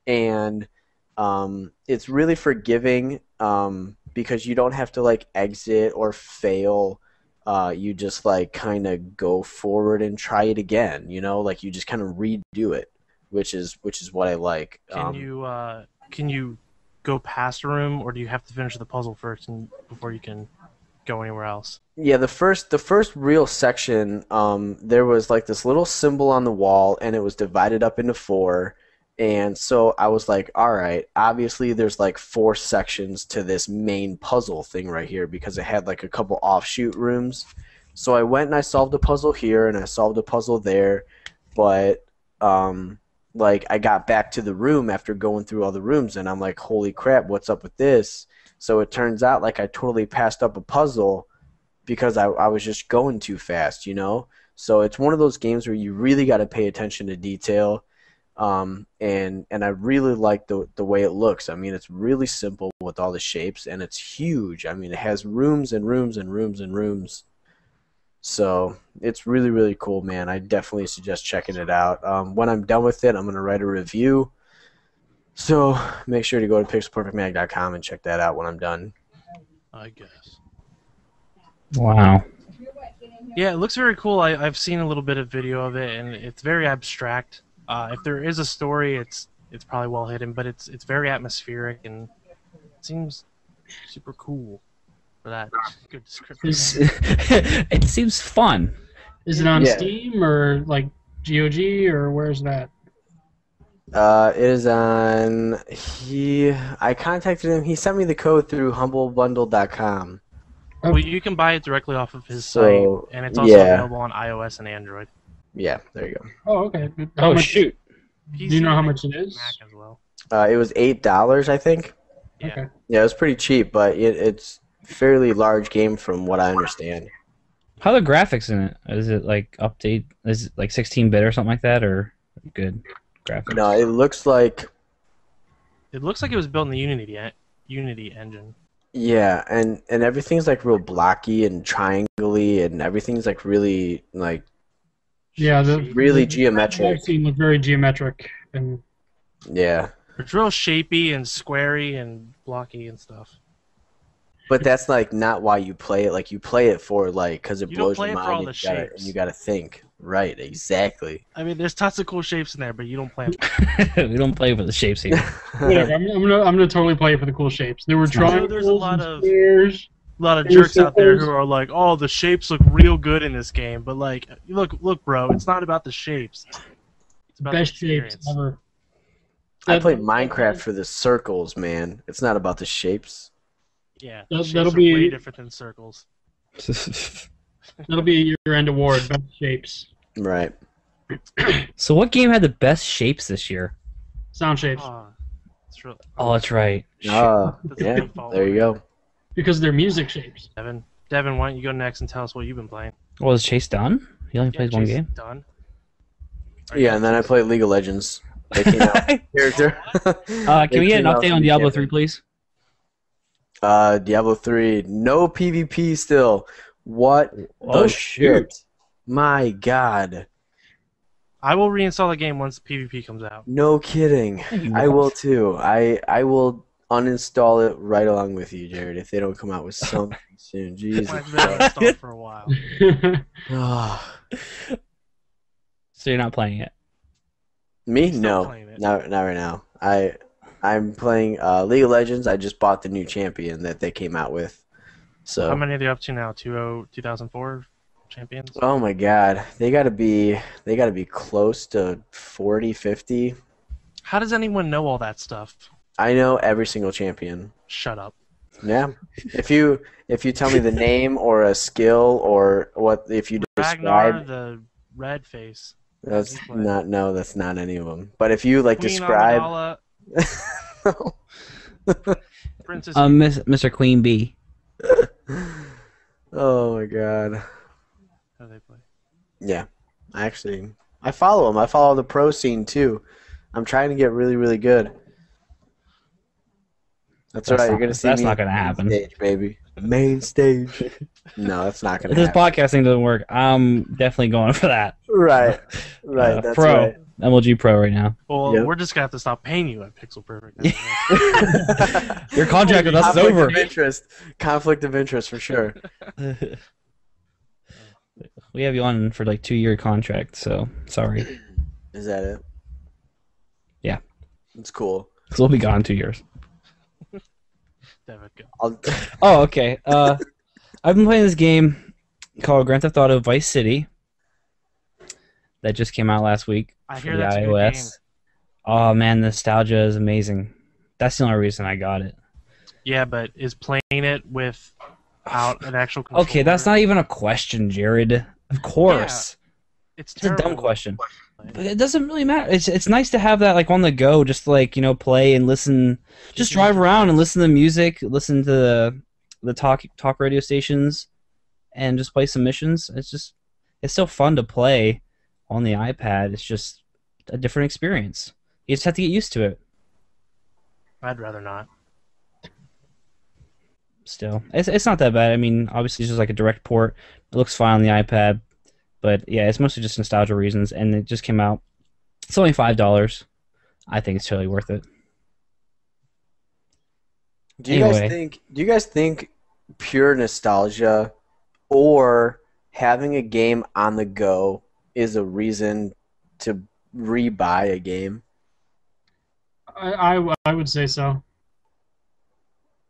And um it's really forgiving um because you don't have to like exit or fail uh, you just like kind of go forward and try it again. You know, like you just kind of redo it, which is which is what I like.
Can
Um,
you uh, can you go past a room, or do you have to finish the puzzle first and before you can go anywhere else?
Yeah, the first the first real section, um, there was like this little symbol on the wall, and it was divided up into four. And so I was like, all right, obviously there's like four sections to this main puzzle thing right here because it had like a couple offshoot rooms. So I went and I solved a puzzle here and I solved a puzzle there, but um, like I got back to the room after going through all the rooms and I'm like, holy crap, what's up with this? So it turns out like I totally passed up a puzzle because I, I was just going too fast, you know? So it's one of those games where you really got to pay attention to detail. Um, and and I really like the the way it looks. I mean, it's really simple with all the shapes, and it's huge. I mean, it has rooms and rooms and rooms and rooms. So it's really really cool, man. I definitely suggest checking it out. Um, when I'm done with it, I'm gonna write a review. So make sure to go to pixelperfectmag.com and check that out when I'm done.
I guess.
Wow.
Yeah, it looks very cool. I, I've seen a little bit of video of it, and it's very abstract. Uh, if there is a story, it's it's probably well hidden, but it's it's very atmospheric and it seems super cool for that good description.
It seems fun.
is it on
Yeah.
Steam or like GOG or where's that?
Uh, it is on. He, I contacted him. He sent me the code through humblebundle.com.
Well, you can buy it directly off of his
So,
site, and it's also
yeah.
available on iOS and Android.
Yeah, there you go.
Oh, okay. How
Oh
much,
shoot!
PC
Do you know how much it is?
Mac as well.
Uh, it was eight dollars, I think.
Yeah.
Okay.
Yeah, it was pretty cheap, but it, it's fairly large game from what I understand.
How are the graphics in it? Is it like update? Is it like 16 bit or something like that, or good graphics?
No, it looks like
It looks like it was built in the Unity Unity engine.
yeah, and and everything's like real blocky and triangly, and everything's like really like
Yeah, the
really
the-
geometric.
I've seen look very geometric and
Yeah,
It's real shapy and squarey and blocky and stuff.
But that's like not why you play it. Like you play it for like because it
You don't
blows
play
your
it for
mind.
all
and
the
you gotta,
shapes.
and you got to think. Right, exactly.
I mean, there's tons of cool shapes in there, but you don't play 'em.
we don't play with the shapes here.
whatever. I'm, I'm gonna I'm gonna totally play it for the cool shapes. There were
It's not-
triangles,
There's a lot of-
squares.
A lot of jerks out there who are like, "Oh, the shapes look real good in this game," but like, look, look, bro, it's not about the shapes. It's about
best
the
shapes ever.
I
That-
played Minecraft for the circles, man. It's not about the shapes.
Yeah,
That-
shapes
that'll
are
be-
way different than circles.
That'll be a year-end award. Best shapes,
Right.
so, what game had the best shapes this year?
sound shapes,
Oh, it's real.
Oh, that's right.
Ah,
That's
yeah. There you go.
because they're music shapes.
Devin, Devin, why don't you go next and tell us what you've been playing?
Well, is Chase done? He only
Yeah,
plays one game.
Done. Are
Yeah, and then I
done,
played League of Legends. They came out character.
Uh,
They
can we get an update on Diablo 3, please?
Uh, Diablo three, no PvP still. What?
Oh,
the
shoot.
shit? My God.
I will reinstall the game once PvP comes out.
No kidding. I will too. I I will uninstall it right along with you, Jared, if they don't come out with something soon. Jesus.
Mine's been uninstalled for a while.
Ah.
So you're not playing it.
Me? No.
playing it.
Not not right now. I I'm playing uh, League of Legends. I just bought the new champion that they came out with. So
How many are they up to now? 20, 2004 champions?
Oh my god. They got to be they got to be close to 40, 50.
How does anyone know all that stuff?
I know every single champion.
Shut up.
Yeah. If you if you tell me the name or a skill or what if you
Ragnar,
describe
the red face.
that's not no that's not any of them. But if you like
Queen
describe
Amidala, Princess.
Um, Miss, Mr. Queen Bee.
Oh my god.
how they play?
Yeah. I actually, I follow them. I follow the pro scene too. I'm trying to get really really good. That's,
That's
right. You're gonna see
that's
me
not gonna happen.
Stage, baby. Main stage. no, that's not gonna
If this
happen.
podcasting doesn't work, I'm definitely going for that.
Right. Right.
Uh,
that's
pro.
right.
MLG Pro right now.
Well,
Yep.
we're just gonna have to stop paying you at Pixel Perfect.
Your contract with us is over.
Conflict
over.
of interest. Conflict of interest for sure.
we have you on for like two year contract, so sorry.
Is that it?
Yeah.
It's cool.
So we'll be gone in two years.
Devin, go.
I'll,
Oh, okay. Uh, I've been playing this game called Grand Theft Auto Vice City that just came out last week
I hear that's a good
iOS.
game.
Oh man, nostalgia is amazing. That's the only reason I got it.
Yeah, but is playing it with, without an actual controller?
Okay, that's not even a question, Jared. Of course.
It's,
It's a dumb question. But it doesn't really matter. It's it's nice to have that like on the go, just like you know, play and listen. Just drive around and listen to the music, listen to the the talk talk radio stations, and just play some missions. It's just it's still fun to play on the iPad. It's just a different experience. You just have to get used to it.
I'd rather not.
Still, it's it's not that bad. I mean, obviously, it's just like a direct port. It looks fine on the iPad, but yeah, it's mostly just nostalgia reasons. And it just came out. It's only five dollars. I think it's totally worth it.
do you guys think? Do you guys think pure nostalgia or having a game on the go is a reason to re-buy a game?
I, I I would say so.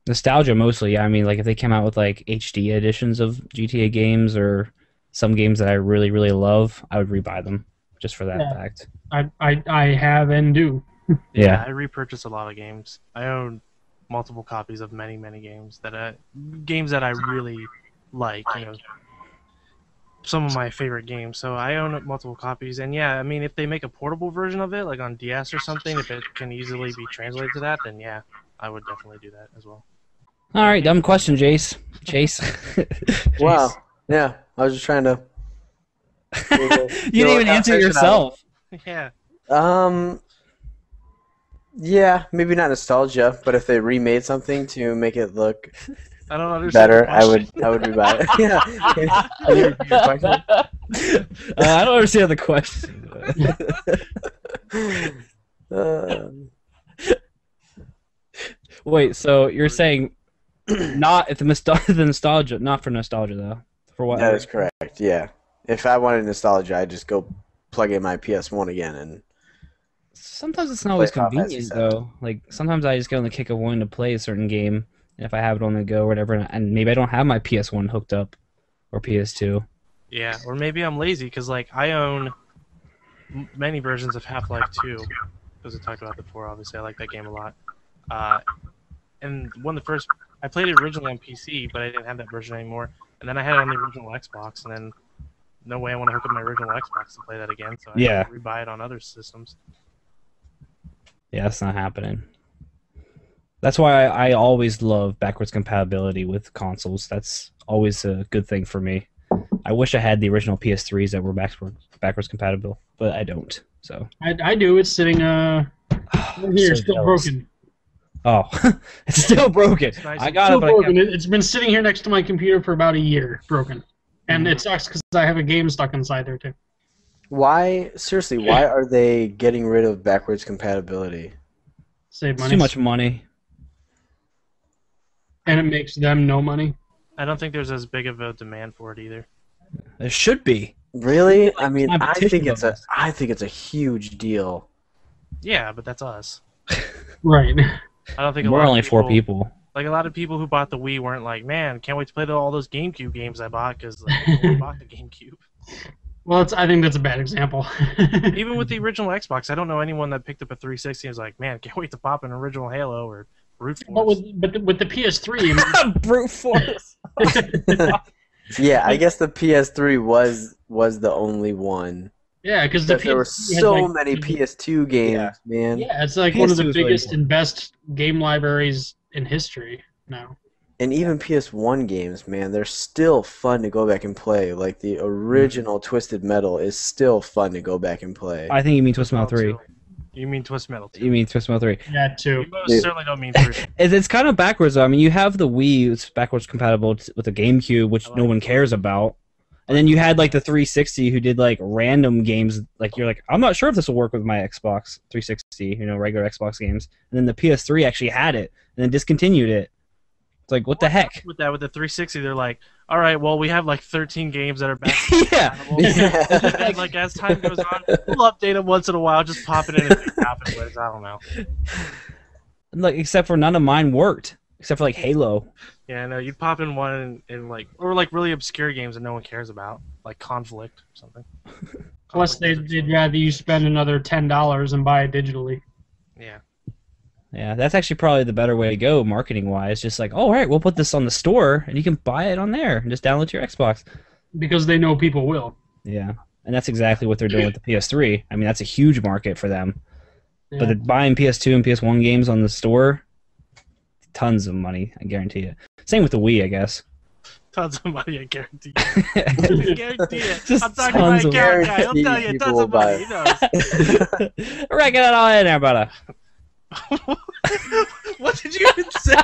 nostalgia mostly. I mean, like if they came out with like HD editions of GTA games or some games that I really really love, I would rebuy them just for that
Yeah.
fact.
I I, I have and do.
Yeah.
I repurchase a lot of games. I own multiple copies of many, many games that I games that I really like. You know, some of my favorite games. So I own multiple copies, and yeah, I mean, if they make a portable version of it, like on DS or something, if it can easily be translated to that, then yeah, I would definitely do that as well.
All right, dumb question, Jace. Chase.
Wow. Yeah, I was just trying to.
you didn't even answer yourself.
Yeah.
Um. Yeah, maybe not nostalgia, but if they remade something to make it look
I don't understand.
better,
the
I would
question.
I would rebuy it. yeah. Can your?
Uh, I don't understand the question.
Uh,
Wait, so you're saying not if the, nostal- the nostalgia, not for nostalgia though. For what?
that is correct. Yeah. If I wanted nostalgia, I'd just go plug in my PS1 again and
Sometimes it's not always
Play Final Fantasy
convenient though. Like sometimes I just get on the kick of wanting to play a certain game, and if I have it on the go or whatever, and maybe I don't have my PS1 hooked up or PS2.
Yeah, or maybe I'm lazy because like I own many versions of Half Life 2, because I talked about it before. Obviously, I like that game a lot. Uh, and one of the first, I played it originally on PC, but I didn't have that version anymore. And then I had it on the original Xbox, and then no way I want to hook up my original Xbox to play that again. So I
Yeah.
have to rebuy it on other systems.
Yeah, that's not happening. That's why I, I always love backwards compatibility with consoles. That's always a good thing for me. I wish I had the original PS3s that were backwards backwards compatible, but I don't. So
I, I do. It's sitting uh here,
So
still
jealous.
broken.
Oh, it's still broken.
It's nice
I got
Still
it, but I
broken.
can't.
It, it's been sitting here next to my computer for about a year, broken. And
Mm-hmm.
it sucks because I have a game stuck inside there too.
why seriously, why are they getting rid of backwards compatibility?
Save
It's
money.
too much money.
And it makes them no money.
I don't think there's as big of a demand for it either.
There should be.
Really? I mean, I think it's a
levels.
I think it's a huge deal.
Yeah, but that's us.
Right.
I don't think
We're
lot of
only four people.
Like a lot of people who bought the Wii weren't like, man, can't wait to play all those GameCube games I bought because like, I bought the GameCube.
Well, it's, I think that's a bad example.
Even with the original Xbox, I don't know anyone that picked up a 360 and was like, man, can't wait to pop an original Halo or Brute Force.
but with but the, with the PS3, I mean,
Brute force.
Yeah, I guess the PS3 was was the only one.
yeah, because the
Because there were
PS3
so
like,
many PS2 games,
Yeah.
man.
Yeah, it's like one of
PS2
the
is really
biggest
important.
and best game libraries in history now.
And even PS1 games, man, they're still fun to go back and play. Like the original mm-hmm. Twisted Metal is still fun to go back and play.
I think you mean Twist Metal oh,
Metal
3.
2. You mean Twist Metal 2.
You mean Twist Metal 3.
Yeah, 2.
You most
Dude.
certainly don't mean 3.
It's, it's kind of backwards though. I mean, you have the Wii, it's backwards compatible with the GameCube, which
I
no one cares about. And then you had like the 360 who did like random games. Like you're like, I'm not sure if this will work with my Xbox 360, you know, regular Xbox games. And then the PS3 actually had it and then discontinued it. It's like, what the heck?
With that, with the 360, they're like, all right, well, we have like 13 games that are back.
yeah.
and like as time goes on, we'll update them once in a while, just pop it in and happen with. I don't know.
Like except for none of mine worked, except for like Halo.
Yeah, no, you'd pop in one in, in like or like really obscure games that no one cares about, like Conflict or something.
Plus, they,
Conflict
they'd rather you spend another ten dollars and buy it digitally.
Yeah,
Yeah, that's actually probably the better way to go marketing wise. Just like, oh, all right, we'll put this on the store and you can buy it on there and just download to your Xbox.
because they know people will.
Yeah, and that's exactly what they're doing with the PS3. I mean, that's a huge market for them.
Yeah.
But they're buying PS2 and PS1 games on the store, tons of money, I guarantee it. Same with the Wii, I guess.
tons of money, I guarantee. You. I guarantee it.
Just
I'm talking to my
tons of
account guy. He'll tell you
people
tons of money.
buy
He knows.
Reckon it all in there, brother.
what did you even say?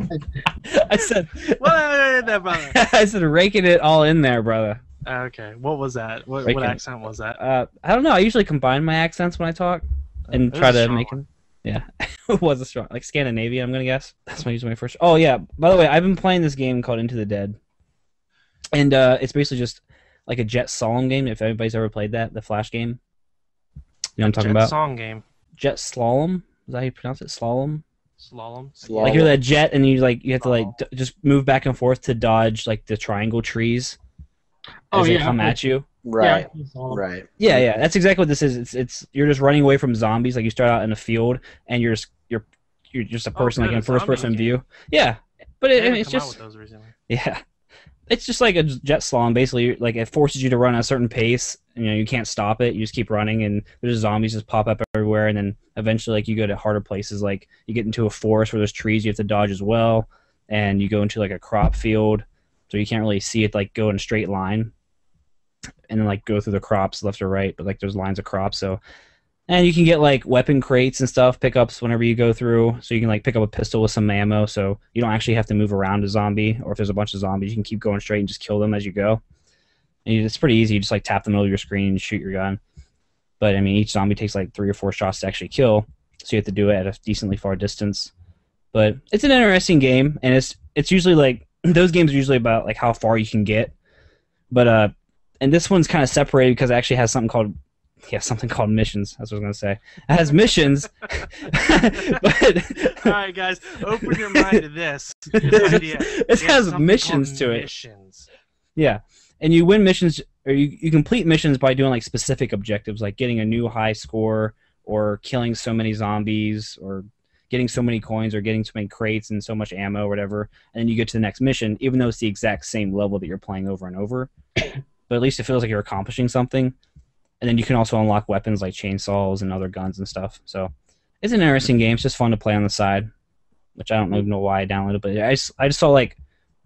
I said,
What in there, brother?
I said, raking it all in there, brother.
Okay, what was that? What, what accent was that?
Uh, I don't know. I usually combine my accents when I talk and
It was
try to make them. Yeah, it was a strong, like Scandinavian. I'm gonna guess. That's my usually my first. Oh yeah. By the way, I've been playing this game called Into the Dead, and uh, it's basically just like a Jet Slalom game. If anybody's ever played that, the Flash game. You know what I'm talking about?
Jet
about?
Song game.
Jet Slalom. Is that how you pronounce it? Slalom.
Slalom.
Slalom.
Like you're that jet, and you like you have to like
Oh.
d- just move back and forth to dodge like the triangle trees
Oh,
as they
yeah,
come at you.
right,
Yeah, it's all-
right.
Yeah, yeah, that's exactly what this is. It's it's you're just running away from zombies. Like you start out in a field, and you're just you're you're just a
Oh,
person
good,
like in
a
first person
zombie
view. Yeah, but it, I mean, it's
come out
just
with those recently.
yeah, it's just like a jet slalom. Basically, like it forces you to run at a certain pace. You know, you can't stop it. You just keep running, and there's zombies just pop up everywhere. And then eventually, like you go to harder places. Like you get into a forest where there's trees you have to dodge as well. and you go into like a crop field, so you can't really see it like go in a straight line, and then like go through the crops left or right, but like there's lines of crops. So, and you can get like weapon crates and stuff pickups whenever you go through. So you can like pick up a pistol with some ammo, so you don't actually have to move around a zombie. Or if there's a bunch of zombies, you can keep going straight and just kill them as you go. And it's pretty easy. You just like tap the middle of your screen and shoot your gun. But I mean, each zombie takes like three or four shots to actually kill, so you have to do it at a decently far distance. But it's an interesting game, and it's it's usually like those games are usually about like how far you can get. But uh, and this one's kind of separated because it actually has something called yeah something called missions. That's what I was gonna say. It has missions, but
All right, guys, open your mind to this. this idea.
it
It
has missions to it.
Missions.
Yeah, and you win missions, or you, you complete missions by doing like specific objectives, like getting a new high score, or killing so many zombies, or getting so many coins, or getting so many crates and so much ammo, or whatever. And then you get to the next mission, even though it's the exact same level that you're playing over and over. but at least it feels like you're accomplishing something. And then you can also unlock weapons like chainsaws and other guns and stuff. So it's an interesting game. It's just fun to play on the side, which I don't even know why I downloaded, but I just, I just saw like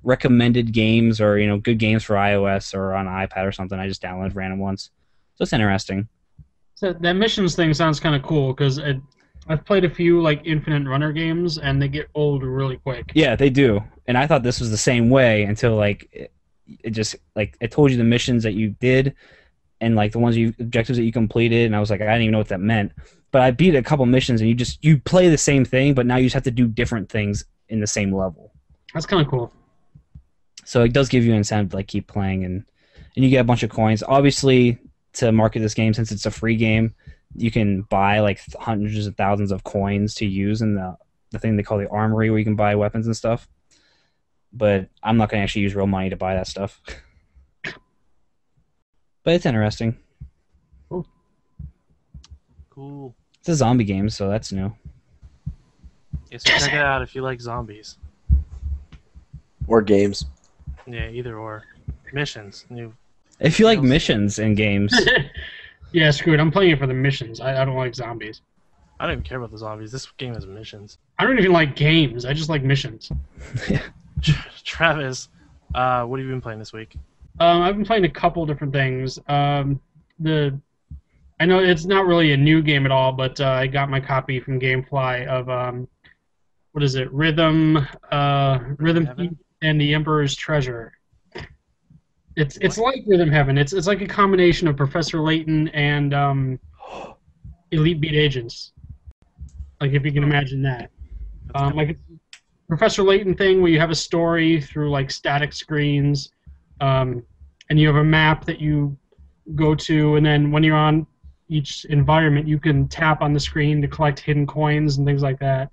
recommended games or you know good games for iOS or on iPad or something. I just downloaded random ones. So it's interesting.
So that missions thing sounds kind of cool because I've played a few like Infinite Runner games and they get old really quick.
Yeah, they do. And I thought this was the same way until like it, it just like it told you the missions that you did and like the ones you objectives that you completed and I was like I didn't even know what that meant. But I beat a couple missions and you just you play the same thing but now you just have to do different things in the same level.
That's kind of cool.
So it does give you an incentive to like keep playing and and you get a bunch of coins. Obviously to market this game since it's a free game, you can buy like hundreds of thousands of coins to use in the the thing they call the armory where you can buy weapons and stuff. But I'm not going to actually use real money to buy that stuff. but it's interesting.
Cool.
It's a zombie game, so that's new.
Yeah, so check it out if you like zombies.
Or games.
Yeah, either or. Missions. New.
If you like missions in games,
yeah, screw it. I'm playing it for the missions. I, I don't like zombies.
I don't even care about the zombies. This game has missions.
I don't even like games. I just like missions.
Travis, uh, what have you been playing this week?
Um, I've been playing a couple different things. Um, the I know it's not really a new game at all, but uh, I got my copy from GameFly of um, what is it? Rhythm, uh, Rhythm
Heaven?
And the Emperor's Treasure. It's it's like Rhythm Heaven. It's it's like a combination of Professor Layton and um, Elite Beat Agents. Like if you can imagine that. Um, like a Professor Layton thing where you have a story through like static screens, um, and you have a map that you go to, and then when you're on each environment, you can tap on the screen to collect hidden coins and things like that.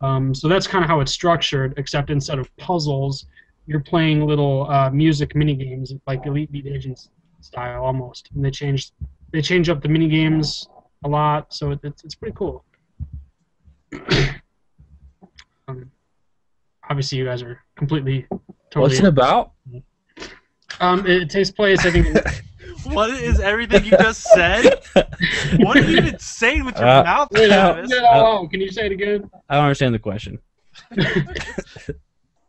Um, so that's kind of how it's structured, except instead of puzzles, you're playing little uh, music mini games like Elite Beat Agents style almost, and they change they change up the mini games a lot, so it, it's it's pretty cool. um, obviously, you guys are completely totally.
what's it about?
Um, it takes place, I think.
what is everything you just said? What are you even saying with your
Uh,
mouth,
Wait, no,
Travis?
no, no, can you say it again?
I don't understand the question.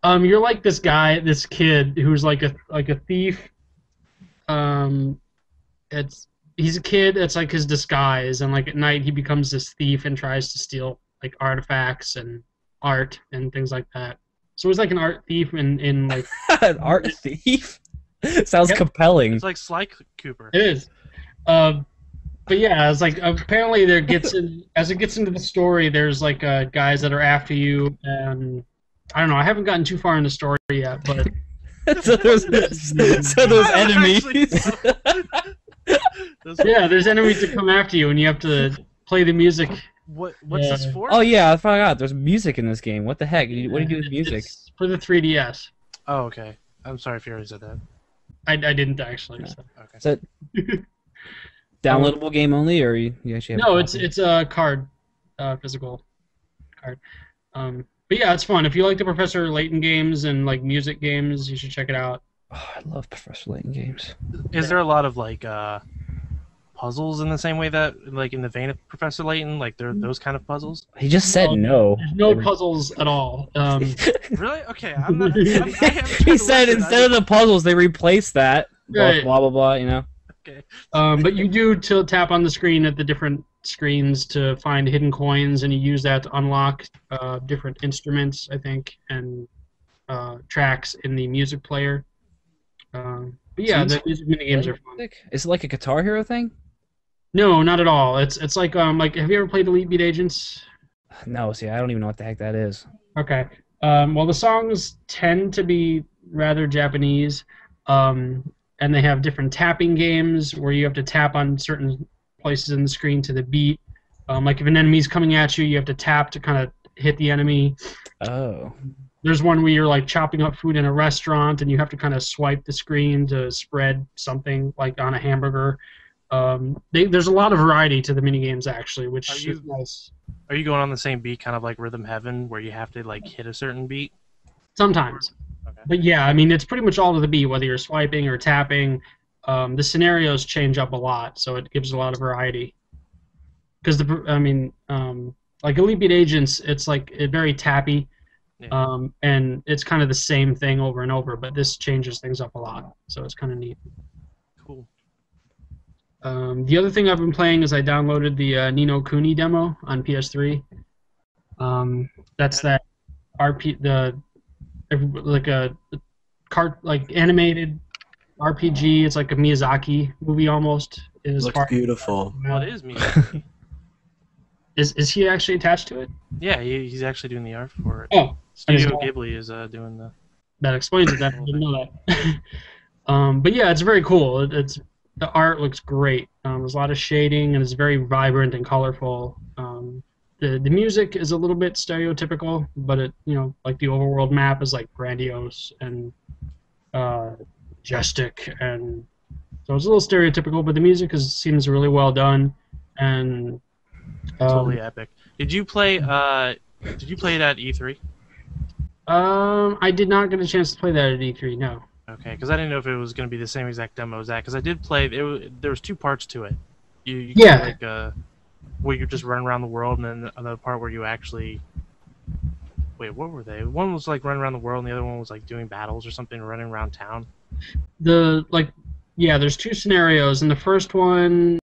Um, you're like this guy, this kid who's like a like a thief. Um, it's he's a kid. That's like his disguise, and like at night he becomes this thief and tries to steal like artifacts and art and things like that. So he's like an art thief in in like
An art thief? Sounds
Yep.
compelling.
It's like Sly Cooper.
It is. Um, but yeah, it's like apparently there gets in as it gets into the story. There's like uh, guys that are after you, and I don't know. I haven't gotten too far in the story yet, but
so those, so those enemies.
Yeah, there's enemies that come after you, and you have to play the music.
What what's this for?
oh yeah, I forgot. There's music in this game. What the heck? What do you do with music?
It's for the 3DS.
Oh, okay. I'm sorry if you already said that.
I, I didn't actually. So.
Okay.
So, downloadable game only, or you, you actually have? a
No, it's it's a card, uh, physical card. Um, but yeah, it's fun. If you like the Professor Layton games and like music games, you should check it out.
Oh, I love Professor Layton games.
Is there a lot of like uh puzzles in the same way that, like in the vein of Professor Layton, like they're those kind of puzzles?
He just said no.
There's no puzzles at all. Um,
Really? Okay, I'm not. I'm, I
he said
listen.
instead of the puzzles, they replaced that. Blah,
Right.
blah blah blah. You know.
Okay.
um, but you do to tap on the screen at the different screens to find hidden coins, and you use that to unlock uh, different instruments, I think, and uh, tracks in the music player. Um, but yeah, the music mini games are fun.
Is it like a Guitar Hero thing?
No, not at all. It's it's like um like have you ever played Elite Beat Agents?
No, see, I don't even know what the heck that is.
Okay. Um, well, the songs tend to be rather Japanese, um, and they have different tapping games where you have to tap on certain places in the screen to the beat. Um, like if an enemy's coming at you, you have to tap to kind of hit the enemy.
Oh.
There's one where you're like chopping up food in a restaurant, and you have to kind of swipe the screen to spread something like on a hamburger. Um, they, there's a lot of variety to the mini games actually, which
Are
is
you-
nice.
Are you going on the same beat, kind of like Rhythm Heaven, where you have to like hit a certain beat?
Sometimes.
Okay.
But yeah, I mean, it's pretty much all to the beat, whether you're swiping or tapping. Um, the scenarios change up a lot, so it gives a lot of variety. Because the, I mean, um, like Elite Beat Agents, it's like it very tappy,
Yeah.
um, and it's kind of the same thing over and over. But this changes things up a lot, so it's kind of neat.
Cool.
Um, the other thing I've been playing is I downloaded the uh, Ni No Kuni demo on PS3. Um, that's that RP the like a cart like animated RPG. It's like a Miyazaki movie almost. As
Looks
far-
beautiful.
Well, it is me.
Is is he actually attached to it?
yeah, he, he's actually doing the art for it.
Oh,
Studio
I
Ghibli is uh, doing the.
that explains it. Then I didn't know that. um, but yeah, it's very cool. It, it's the art looks great. Um, there's a lot of shading and it's very vibrant and colorful. Um, the the music is a little bit stereotypical, but it you know like the overworld map is like grandiose and uh, majestic, and so it's a little stereotypical. But the music is seems really well done, and um,
Totally epic. Did you play? Uh, did you play it at E3?
um, I did not get a chance to play that at E3. No.
Okay, because I didn't know if it was going to be the same exact demo as that. Because I did play. It there was two parts to it. You, you
Yeah.
Like uh, where you just run around the world, and then another part where you actually. Wait, what were they? One was like running around the world, and the other one was like doing battles or something, running around town.
the like yeah there's two scenarios in the first one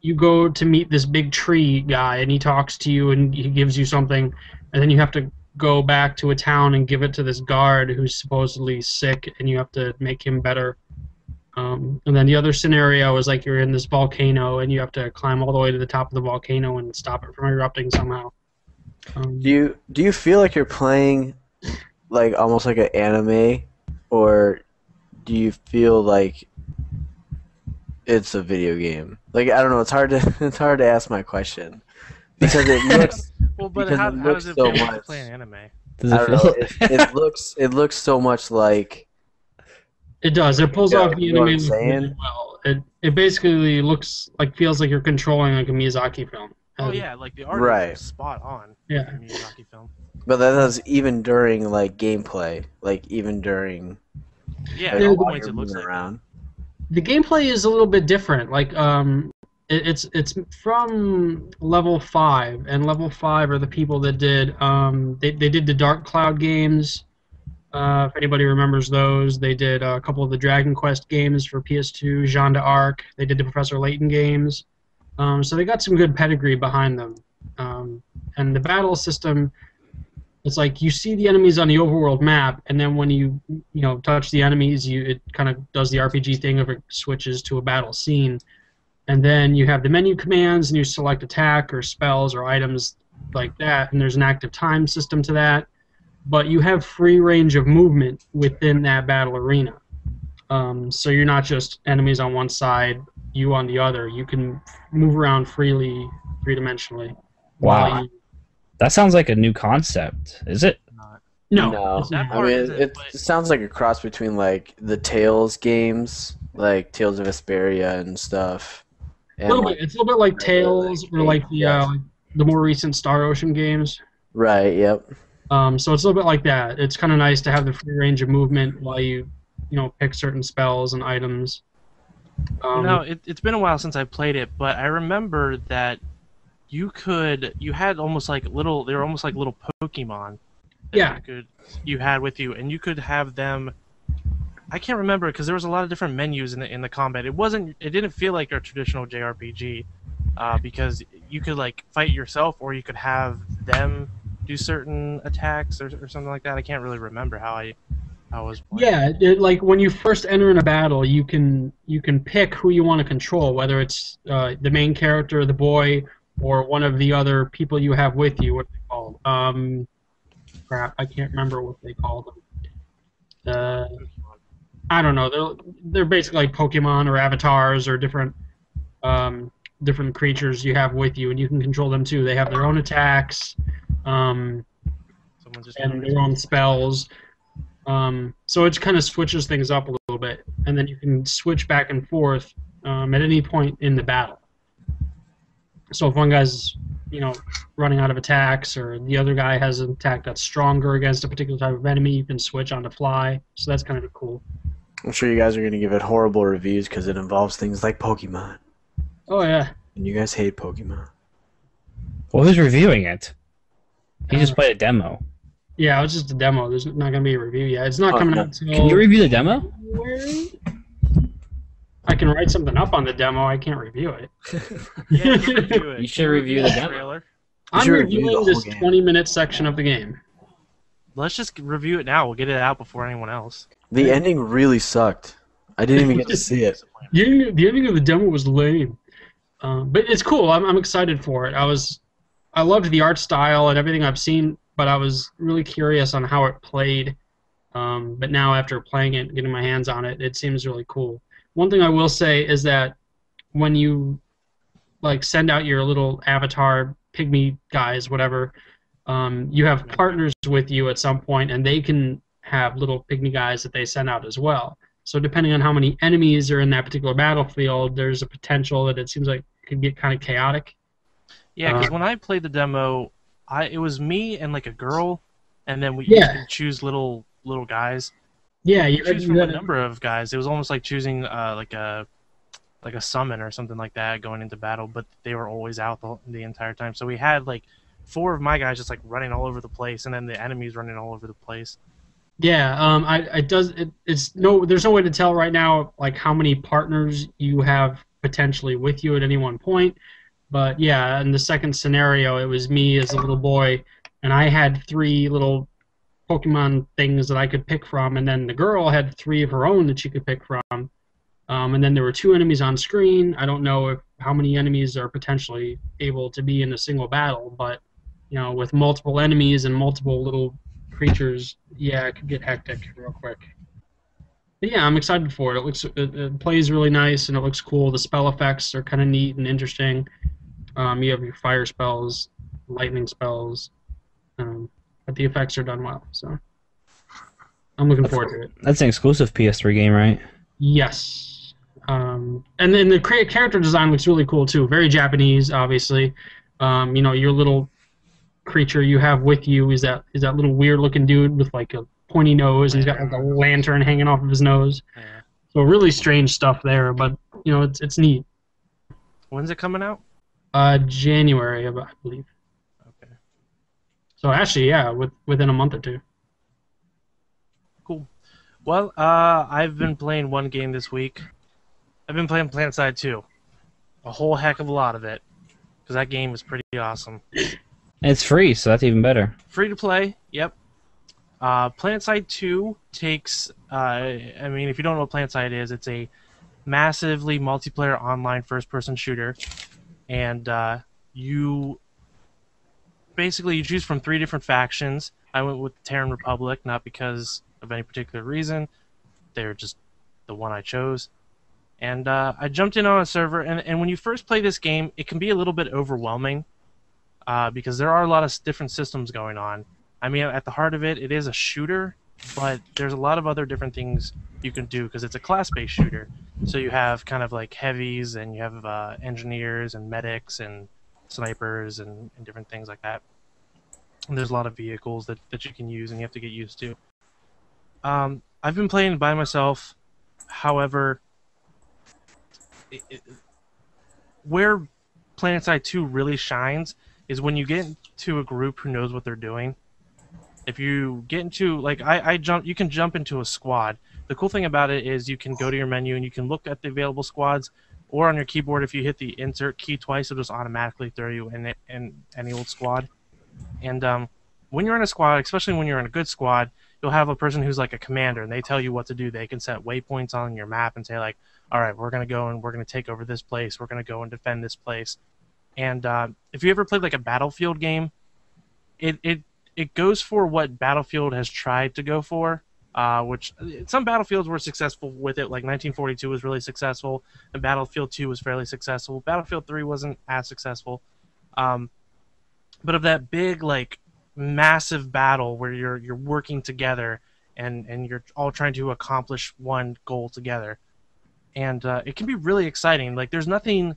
you go to meet this big tree guy and he talks to you and he gives you something and then you have to go back to a town and give it to this guard who's supposedly sick and you have to make him better um, and then the other scenario is like you're in this volcano and you have to climb all the way to the top of the volcano and stop it from erupting somehow um,
Do you do you feel like you're playing like almost like an anime, or do you feel like it's a video game? Like I don't know. It's hard to it's hard to ask my question because it looks
Well, but how,
it
how does it
so
feel to
much.
play an anime?
Does it feel?
It, it looks it looks so much like
It does. It pulls
Yeah,
off the
you know what I'm
anime really well. It it basically looks like feels like you're controlling like a Miyazaki film.
Oh yeah, like the art
Right.
is spot on.
Yeah.
in Miyazaki film.
But that does even during like gameplay, like even during
Yeah,
like,
at all points it looks
moving
like.
The gameplay is a little bit different. Like um, it, it's it's from level five, and level five are the people that did um they they did the Dark Cloud games. Uh, if anybody remembers those, they did a couple of the Dragon Quest games for PS2, Jeanne d'Arc. They did the Professor Layton games. Um, so they got some good pedigree behind them. Um, and the battle system, it's like you see the enemies on the overworld map, and then when you you know touch the enemies, you it kind of does the RPG thing of it switches to a battle scene, and then you have the menu commands, and you select attack or spells or items like that, and there's an active time system to that but you have free range of movement within that battle arena. Um, so you're not just enemies on one side, you on the other. You can move around freely, three dimensionally.
Wow, that sounds like a new concept. Is it?
Not.
No.
No.
it's
That
not.
I mean,
isn't,
it, it sounds like a cross between like the Tales games, like Tales of Vesperia and stuff.
A little bit. It's a little bit like
Right,
Tales
like,
or like the
yeah.
uh, the more recent Star Ocean games.
right. Yep.
Um, so it's a little bit like that. It's kind of nice to have the free range of movement while you, you know, pick certain spells and items. Um,
no, it, it's been a while since I played it, but I remember that you could you had almost like little they were almost like little Pokemon. that
Yeah.
You could you had with you, and you could have them. I can't remember because there was a lot of different menus in the in the combat. It wasn't. It didn't feel like a traditional JRPG, uh, because you could like fight yourself, or you could have them do certain attacks or, or something like that. I can't really remember how I how I was. Playing.
Yeah, it, like when you first enter in a battle, you can you can pick who you want to control, whether it's uh, the main character, the boy, or one of the other people you have with you. What are they called? Um, crap, I can't remember what they call them. Uh, I don't know. They're they're basically like Pokemon or avatars or different um, different creatures you have with you, and you can control them too. They have their own attacks. Um,
just
and their own spells. Um, so it kind of switches things up a little bit, and then you can switch back and forth um, at any point in the battle. So if one guy's, you know, running out of attacks, or the other guy has an attack that's stronger against a particular type of enemy, you can switch on the fly. So that's kind of cool.
I'm sure you guys are going to give it horrible reviews because it involves things like Pokemon.
Oh yeah,
And you guys hate Pokemon.
Well, who's reviewing it? He
Uh,
just played a demo.
yeah. It was just a demo. There's not gonna be a review yet. It's not
Oh,
coming
no.
out until.
Can you review the demo?
I can write something up on the demo. I can't review it.
Yeah, you should review it.
You should review the demo.
trailer.
I'm
should review
reviewing this
game.
20 minute section of the game.
Let's just review it now. We'll get it out before anyone else.
The ending really sucked. I didn't even get to see it.
The ending, the ending of the demo was lame, um, but it's cool. I'm, I'm excited for it. I was, I loved the art style and everything I've seen, but I was really curious on how it played. Um, but now after playing it, getting my hands on it, it seems really cool. One thing I will say is that when you like send out your little avatar pygmy guys, whatever, um, you have partners with you at some point, and they can have little pygmy guys that they send out as well. So depending on how many enemies are in that particular battlefield, there's a potential that it seems like it could get kind of chaotic.
Yeah, because
Uh,
when I played the demo, I it was me and like a girl, and then we
Yeah.
choose little little guys.
Yeah,
You choose from a number of guys. It was almost like choosing uh, like a like a summon or something like that going into battle, but they were always out the, the entire time. So we had like four of my guys just like running all over the place, and then the enemies running all over the place.
Yeah, um, I it does it, it's no there's no way to tell right now like how many partners you have potentially with you at any one point. But yeah, in the second scenario, it was me as a little boy, and I had three little Pokemon things that I could pick from, and then the girl had three of her own that she could pick from. Um, and then there were two enemies on screen. I don't know if how many enemies are potentially able to be in a single battle, but you know, with multiple enemies and multiple little creatures, yeah, it could get hectic real quick. But yeah, I'm excited for it. It looks, it, it plays really nice and it looks cool. The spell effects are kind of neat and interesting. Um, you have your fire spells, lightning spells, um, but the effects are done well. So I'm looking forward to it.
That's an exclusive PS3 game, right?
Yes. Um, and then the character design looks really cool too. Very Japanese, obviously. Um, you know, your little creature you have with you is that is that little weird looking dude with like a pointy nose and he's got like a lantern hanging off of his nose.
Yeah.
So really strange stuff there, but you know, it's it's neat.
When's it coming out?
Uh, January, I believe.
Okay.
So actually, yeah, with, within a month or two. Cool.
Well, uh, I've been playing one game this week. I've been playing PlanetSide 2. A whole heck of a lot of it. Because that game was pretty awesome.
It's free, so that's even better.
Free to play, yep. Uh, PlanetSide 2 takes, uh, I mean, if you don't know what PlanetSide is, it's a massively multiplayer online first person shooter. And uh, you basically you choose from three different factions. I went with the Terran Republic, not because of any particular reason. They're just the one I chose. And uh, I jumped in on a server, and, and when you first play this game, it can be a little bit overwhelming uh, because there are a lot of different systems going on. I mean, at the heart of it, it is a shooter, but there's a lot of other different things you can do because it's a class-based shooter. So you have kind of like heavies, and you have uh, engineers and medics and snipers and, and different things like that. And there's a lot of vehicles that, that you can use, and you have to get used to. Um, I've been playing by myself. However, it, it, where PlanetSide 2 really shines is when you get into a group who knows what they're doing. If you get into like I, I jump, you can jump into a squad. The cool thing about it is you can go to your menu and you can look at the available squads, or on your keyboard if you hit the insert key twice, it'll just automatically throw you in it in any old squad. And um, when you're in a squad, especially when you're in a good squad, you'll have a person who's like a commander, and they tell you what to do. They can set waypoints on your map and say like, all right, we're gonna go and we're gonna take over this place. We're gonna go and defend this place. And uh, if you ever played like a battlefield game, it it it goes for what Battlefield has tried to go for. Uh, which some battlefields were successful with it, like 1942 was really successful, and Battlefield 2 was fairly successful. Battlefield 3 wasn't as successful, um, but of that big like massive battle where you're you're working together and and you're all trying to accomplish one goal together, and uh, it can be really exciting. Like there's nothing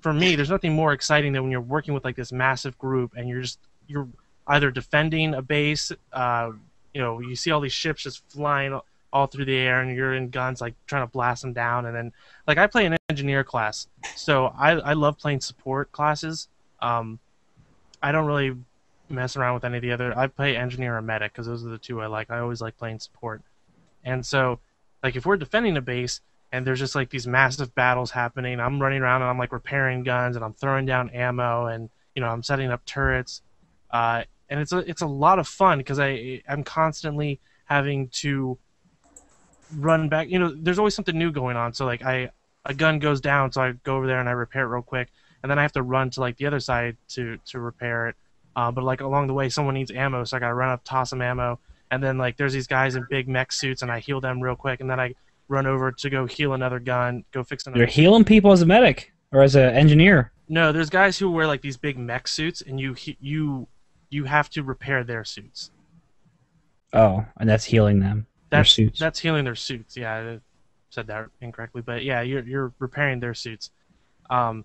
for me, there's nothing more exciting than when you're working with like this massive group and you're just you're either defending a base, uh, you know, you see all these ships just flying all through the air, and you're in guns like trying to blast them down, and then like I play an engineer class, so I I love playing support classes. Um, I don't really mess around with any of the other. I play engineer or medic because those are the two I like. I always like playing support, and so like if we're defending a base and there's just like these massive battles happening, I'm running around and I'm like repairing guns and I'm throwing down ammo and you know I'm setting up turrets. Uh, and it's a it's a lot of fun because I I'm constantly having to run back. You know, there's always something new going on. So like I a gun goes down, so I go over there and I repair it real quick, and then I have to run to like the other side to to repair it. Uh, but like along the way, someone needs ammo, so I gotta run up, toss some ammo, and then like there's these guys in big mech suits, and I heal them real quick, and then I run over to go heal another gun, go fix another.
You're healing people as a medic or as an engineer.
No, there's guys who wear like these big mech suits, and you you you have to repair their suits.
Oh, and that's healing them. Their
That's
suits.
that's healing their suits. Yeah, I said that incorrectly, but yeah, you're you're repairing their suits. Um,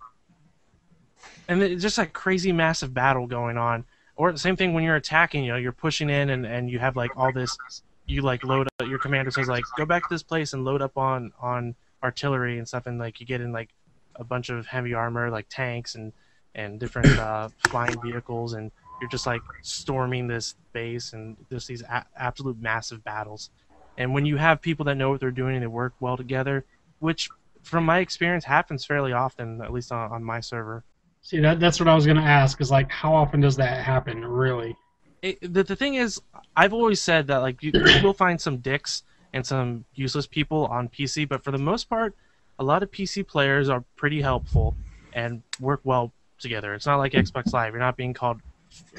and it's just like crazy massive battle going on. Or the same thing when you're attacking. You know, you're pushing in, and and you have like all this. You like load up. Your commander says like, go back to this place and load up on on artillery and stuff, and like you get in like a bunch of heavy armor, like tanks and and different uh, flying vehicles, and you're just like storming this base and just these a- absolute massive battles. And when you have people that know what they're doing and they work well together, which from my experience happens fairly often, at least on, on my server.
See, that that's what I was gonna ask. Is like, how often does that happen? Really?
It, the, the thing is, I've always said that like you, you will find some dicks and some useless people on PC, but for the most part, a lot of PC players are pretty helpful and work well together. It's not like Xbox Live. You're not being called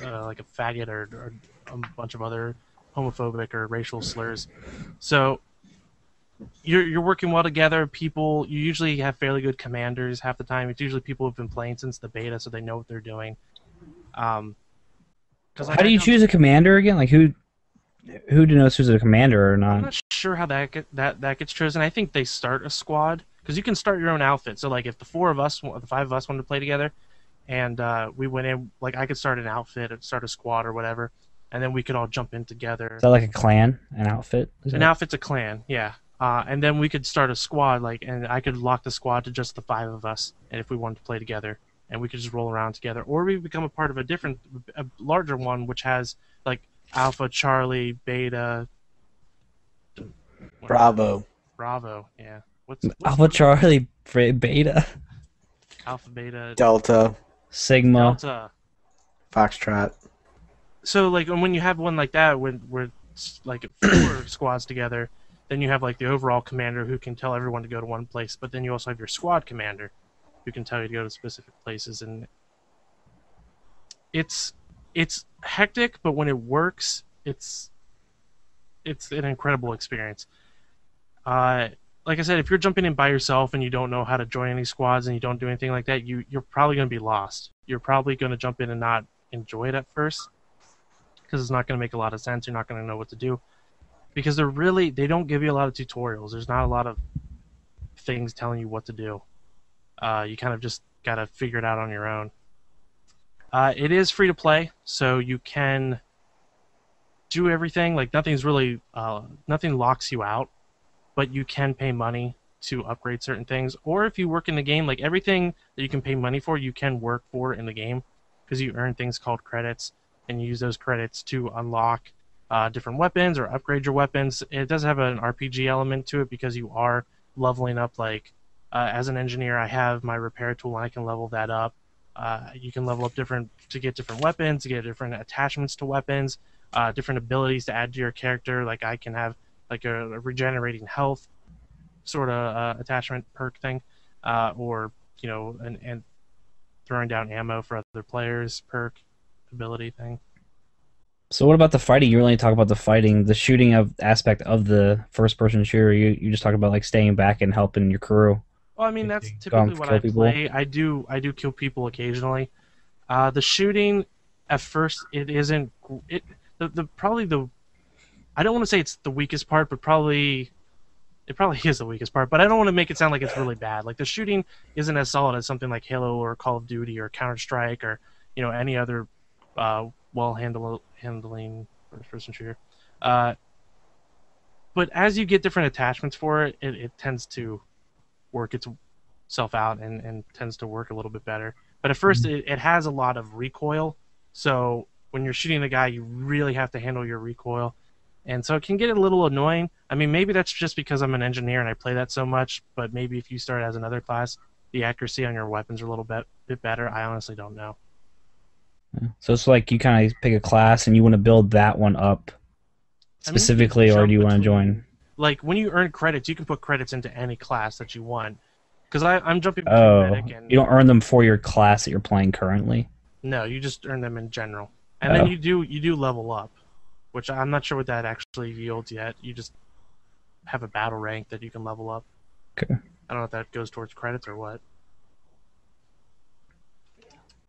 uh, like a faggot or, or a bunch of other homophobic or racial slurs. So you're you're working well together. People you usually have fairly good commanders half the time. It's usually people who've been playing since the beta, so they know what they're doing. Um,
How do you choose a commander again? Like who who knows who's a commander or not?
I'm
not?
sure how that get, that that gets chosen. I think they start a squad because you can start your own outfit. So like if the four of us, the five of us wanted to play together, and uh, we went in, like I could start an outfit, or start a squad or whatever, and then we could all jump in together.
Is that like a clan, an outfit? Is
An
that-
outfit's a clan, yeah. Uh, and then we could start a squad, like, and I could lock the squad to just the five of us, and if we wanted to play together, and we could just roll around together, or we become a part of a different, a larger one, which has like Alpha, Charlie, Beta,
Bravo.
Bravo, yeah. What's, what's
Alpha Charlie Beta
Alpha, Beta,
Delta.
Sigma.
Delta?
Foxtrot.
So like when you have one like that, when we're like four squads together, then you have like the overall commander who can tell everyone to go to one place, but then you also have your squad commander who can tell you to go to specific places, and it's it's hectic, but when it works, it's it's an incredible experience. Uh, like I said, if you're jumping in by yourself and you don't know how to join any squads and you don't do anything like that, you you're probably going to be lost. You're probably going to jump in and not enjoy it at first because it's not going to make a lot of sense. You're not going to know what to do because they're really they don't give you a lot of tutorials. There's not a lot of things telling you what to do. Uh, you kind of just got to figure it out on your own. Uh, it is free to play, so you can do everything. Like nothing's really uh, nothing locks you out, but you can pay money to upgrade certain things. Or if you work in the game, like everything that you can pay money for, you can work for in the game because you earn things called credits, and you use those credits to unlock uh, different weapons or upgrade your weapons. It does have an RPG element to it because you are leveling up. Like uh, as an engineer, I have my repair tool and I can level that up. Uh, you can level up different to get different weapons, to get different attachments to weapons, uh, different abilities to add to your character. Like I can have like a, a regenerating health sort of uh, attachment perk thing, uh, or you know, and and throwing down ammo for other players perk ability thing.
So what about the fighting? You really talk about the fighting, the shooting of aspect of the first person shooter. You you just talk about like staying back and helping your crew.
Well, I mean that's
you go and
typically what I
people?
play. I do I do kill people occasionally. Uh, the shooting, at first, it isn't it the, the probably the I don't want to say it's the weakest part, but probably it probably is the weakest part. But I don't want to make it sound like it's really bad. Like the shooting isn't as solid as something like Halo or Call of Duty or Counter Strike or you know any other uh, well handle handling first person shooter. Uh, but as you get different attachments for it, it, it tends to work itself out and, and tends to work a little bit better. But at 1st mm-hmm. it, it has a lot of recoil. So when you're shooting a guy, you really have to handle your recoil. And so it can get a little annoying. I mean, maybe that's just because I'm an engineer and I play that so much, but maybe if you start as another class, the accuracy on your weapons are a little bit, bit better. I honestly don't know.
So it's like you kind of pick a class and you want to build that one up
I mean,
specifically, or do you want to join?
Like when you earn credits, you can put credits into any class that you want. Because I'm jumping between
Oh,
medic and
you don't earn them for your class that you're playing currently.
No, you just earn them in general, and then
Oh.
you do you do level up, which I'm not sure what that actually yields yet. You just have a battle rank that you can level up.
Okay.
I don't know if that goes towards credits or what.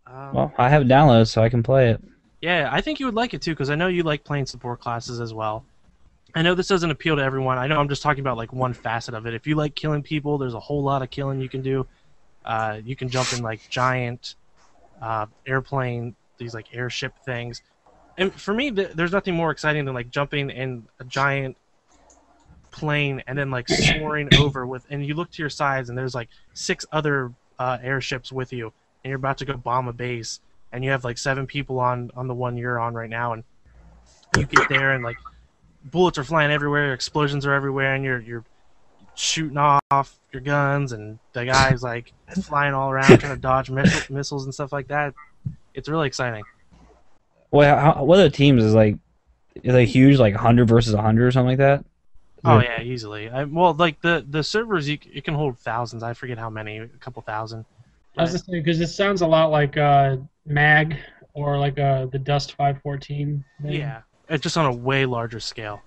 Um,
Well, I have it downloaded so I can play it.
yeah, I think you would like it too because I know you like playing support classes as well. I know this doesn't appeal to everyone. I know I'm just talking about like one facet of it. If you like killing people, there's a whole lot of killing you can do. Uh, you can jump in like giant uh, airplane, these like airship things. And for me, th- there's nothing more exciting than like jumping in a giant plane and then like soaring over with, and you look to your sides and there's like six other uh, airships with you, and you're about to go bomb a base, and you have like seven people on on the one you're on right now, and you get there and like bullets are flying everywhere, explosions are everywhere, and you're you're shooting off your guns, and the guy's like flying all around trying to dodge miss- missiles and stuff like that. It's really exciting.
Well, how, what other teams is like? Is they huge, like hundred versus hundred or something like that?
Oh yeah, easily. I, well, like the the servers, you, it can hold thousands. I forget how many, a couple thousand.
I was just because it sounds a lot like uh, Mag or like uh, the Dust 514.
Yeah, it's just on a way larger scale.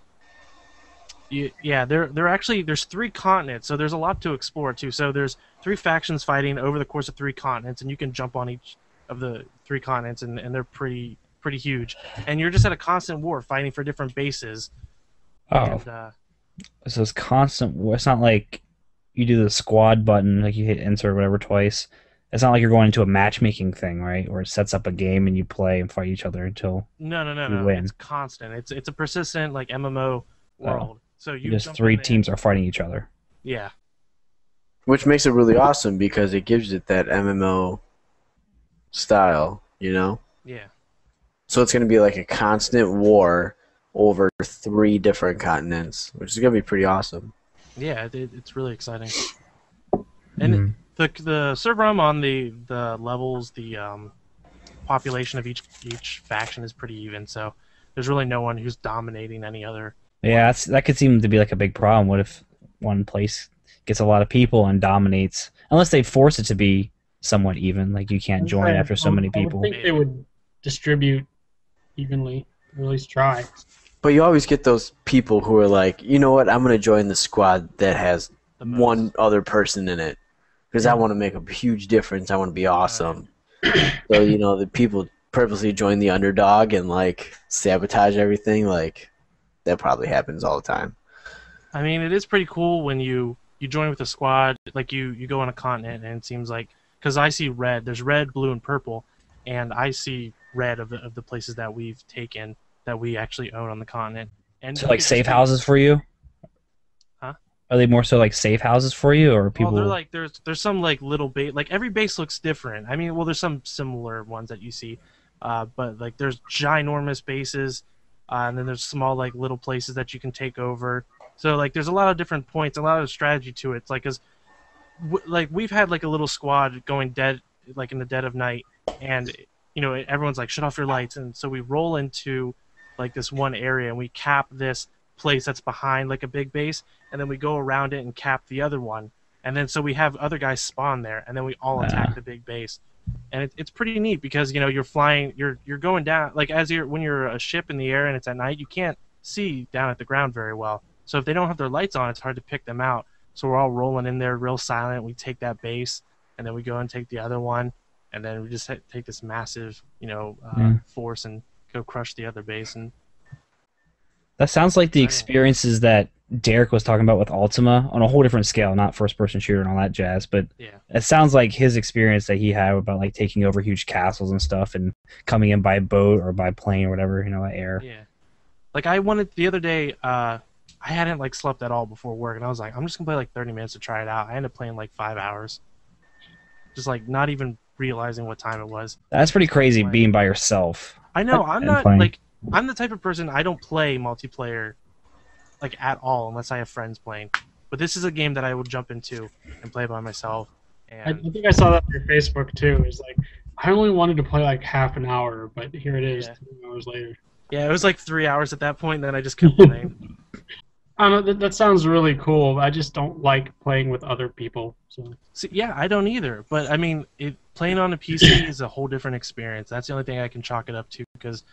You, yeah, there there actually there's three continents, so there's a lot to explore too. So there's three factions fighting over the course of three continents, and you can jump on each of the three continents, and, and they're pretty pretty huge. And you're just at a constant war, fighting for different bases.
Oh,
And, uh,
so it's constant. It's not like you do the squad button, like you hit or whatever twice. It's not like you're going into a matchmaking thing, right? Where it sets up a game and you play and fight each other until
no, no, no,
You
no.
win.
It's constant. It's it's a persistent like MMO world. So you
just three
in there-
teams are fighting each other.
Yeah,
Which makes it really awesome because it gives it that MMO style, you know?
yeah.
So it's going to be like a constant war over three different continents, which is going to be pretty awesome.
Yeah, it, it- it's really exciting. And
Mhm.
The the server I'm on, the the levels, the um, population of each each faction is pretty even. So there's really no one who's dominating any other.
Yeah, that's, that could seem to be like a big problem. What if one place gets a lot of people and dominates? Unless they force it to be somewhat even, like you can't join after so
I would-
many
I would
people.
think they would distribute evenly, or at least try.
But you always get those people who are like, you know what, I'm going to join the squad that has
The
one other person in it because I want to make a huge difference. I want to be awesome. so, you know, the people purposely join the underdog and like sabotage everything. Like, that probably happens all the time.
I mean, it is pretty cool when you you join with a squad. Like you you go on a continent, and it seems like because I see red. There's red, blue, and purple, and I see red of the of the places that we've taken that we actually own on the continent. And
So like
could
safe
just
houses for you? Are they more so like safe houses for you, or people?
Well, they're like there's there's some like little base like every base looks different. I mean, well, there's some similar ones that you see, uh, but like there's ginormous bases, uh, and then there's small like little places that you can take over. So like there's a lot of different points, a lot of strategy to it. It's like because w- like we've had like a little squad going dead like in the dead of night, and you know everyone's like shut off your lights, and so we roll into like this one area and we cap this place that's behind like a big base, and then we go around it and cap the other one, and then so we have other guys spawn there, and then we all attack the big base, and it, it's pretty neat because you know you're flying, you're you're going down like as you're when you're a ship in the air and it's at night, you can't see down at the ground very well. So if they don't have their lights on, it's hard to pick them out. So we're all rolling in there real silent. We take that base, and then we go and take the other one, and then we just ha- take this massive, you know, uh,
Yeah.
force and go crush the other base. And
That sounds like the experiences that Derek was talking about with Ultima on a whole different scale, not first person shooter and all that jazz, but
yeah,
it sounds like his experience that he had about like taking over huge castles and stuff and coming in by boat or by plane or whatever, you know, by air.
yeah. Like I wanted the other day. Uh, I hadn't like slept at all before work, and I was like, I'm just gonna play like 30 minutes to try it out. I ended up playing like five hours, just like not even realizing what time it was.
That's pretty crazy
Like-
being by yourself.
I know I'm not
playing.
like I'm the type of person I don't play multiplayer like at all unless I have friends playing. But this is a game that I will jump into and play by myself.
I,
And
I think I saw that on your Facebook too. It's like I only wanted to play like half an hour, but here it is,
Yeah.
two hours later.
yeah, it was like three hours at that point. And then I just kept playing.
I know. That, that sounds really cool. I just don't like playing with other people. So
See, yeah, I don't either. But I mean, it, playing on a PC is a whole different experience. That's the only thing I can chalk it up to because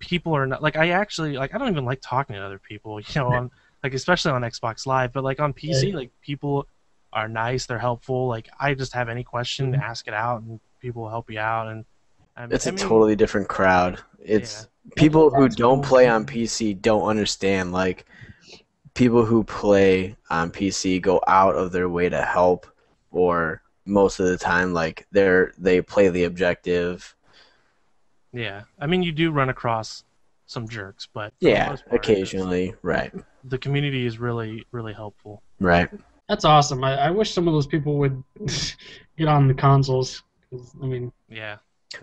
people are not like I actually like I don't even like talking to other people. You know, on like especially on Xbox Live, but like on PC,
Yeah.
like people are nice, they're helpful. Like I just have any question,
Mhm.
ask it out, and people will help you out. And I mean,
It's
I
a
mean,
totally different crowd. It's people who don't
cool.
play on PC don't understand. Like people who play on PC go out of their way to help, or most of the time, like they're they play the objective.
Yeah, I mean, you do run across some jerks, but
Yeah,
part,
occasionally. Right.
the community is really really helpful.
Right.
that's awesome. I, I wish some of those people would get on the consoles. I mean,
Yeah.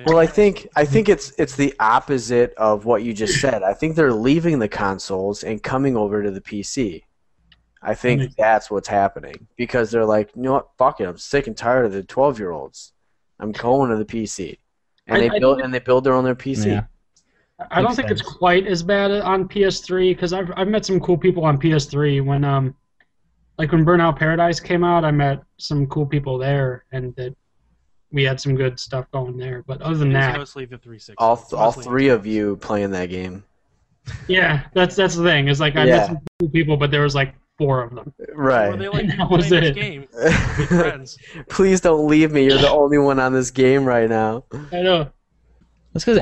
Well, I think I think it's it's the opposite of what you just said. I think they're leaving the consoles and coming over to the PC. I think
makes-
that's what's happening because they're like, you know what, fuck it, I'm sick and tired of the twelve year olds. I'm going to the PC, and
I-
they
I
build and they build their own their PC.
Yeah.
I don't
Makes
think it's quite as bad on PS3 because I've I've met some cool people on PS3 when um like when Burnout Paradise came out I met some cool people there and that we had some good stuff going there but other than
It is
that
mostly the 360.
All
It's
all three of you playing that game,
yeah that's that's the thing It's like I
Yeah.
met some cool people but there was like four of them
Or
right?
they like
That was
playing this
it.
game with friends.
Please don't leave me. You're the only one on this game right now.
I know
That's because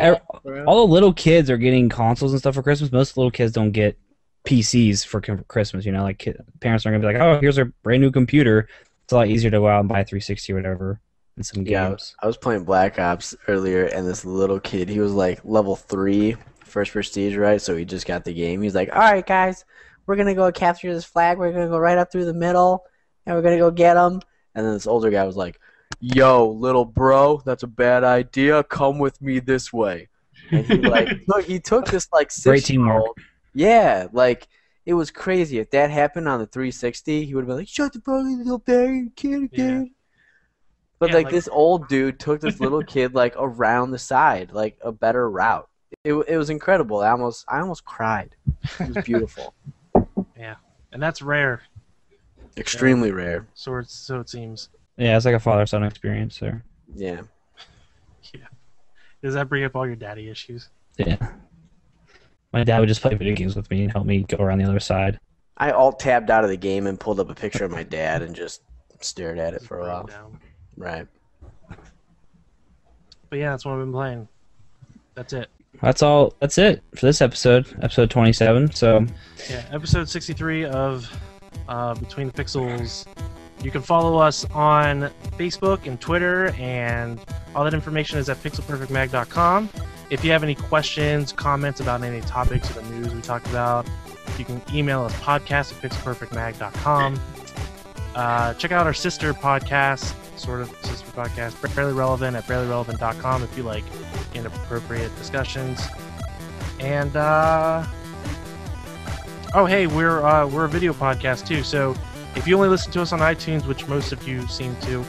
all the little kids are getting consoles and stuff for Christmas. Most little kids don't get PCs for c- Christmas. You know, like kid, parents are gonna be like, "Oh, here's a brand new computer." It's a lot easier to go out and buy a 360 or whatever and some
Yeah,
games.
I was playing Black Ops earlier, and this little kid, he was like level three, first prestige, right? So he just got the game. He's like, "All right, guys, we're gonna go capture this flag. We're gonna go right up through the middle, and we're gonna go get him." And then this older guy was like, "Yo, little bro, that's a bad idea. Come with me this way." And he like, look, he took this like six year old. Yeah, like it was crazy. If that happened on the 360, he would have been like, "Shut the fuck, up, little bad kid again." But
Yeah,
like,
like-
this old dude took this little kid like around the side, like a better route. It, it was incredible. I almost I almost cried. It was beautiful.
Yeah, and that's rare.
Extremely rare.
So it's so it seems.
Yeah, it's like a father-son experience there.
Yeah. Yeah.
Does that bring up all your daddy issues?
Yeah. My dad would just play video games with me and help me go around the other side.
I alt tabbed out of the game and pulled up a picture of my dad and just stared at it for a while.
down.
Right.
But yeah, that's what I've been playing. That's it.
That's all. That's it for this episode, episode 27. So
Yeah, episode 63 of uh, Between the Pixels. You can follow us on Facebook and Twitter, and all that information is at pixelperfectmag.com. If you have any questions, comments about any topics or the news we talked about, You can email us podcast at pixelperfectmag.com. Uh, check out our sister podcast, sort of sister podcast, Barely Relevant at barelyrelevant.com if you like inappropriate discussions. And uh, oh, hey, we're uh, we're a video podcast too. So if you only listen to us on iTunes, which most of you seem to,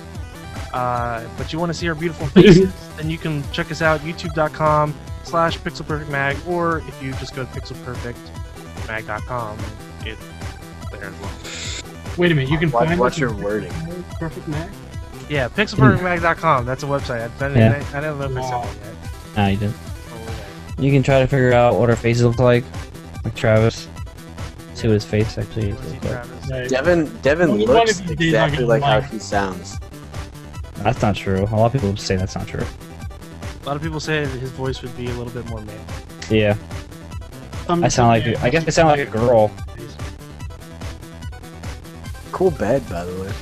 uh, but you want to see our beautiful faces, then you can check us out youtube.com slash pixelperfectmag, or if you just go to pixelperfectmag.com, it's there as well.
Wait a minute, you can
Watch-
find
watch
us
your wording.
Perfect Mac.
Yeah, pixelperfectmag.com. That's a website. I, I,
Yeah.
I, I don't know if I said that yet.
Nah, you didn't.
Oh.
You can try to figure out what our faces look like, like Travis. See what his face actually
Let's
looks like.
Travis.
Devin Devin
Only one
looks
of you did,
exactly
like,
like how he sounds.
That's not true. A lot of people say that's not true.
A lot of people say that his voice would be a little bit more man.
Yeah,
Some-
I sound like I guess I sound like a girl.
Cool bed, by the way.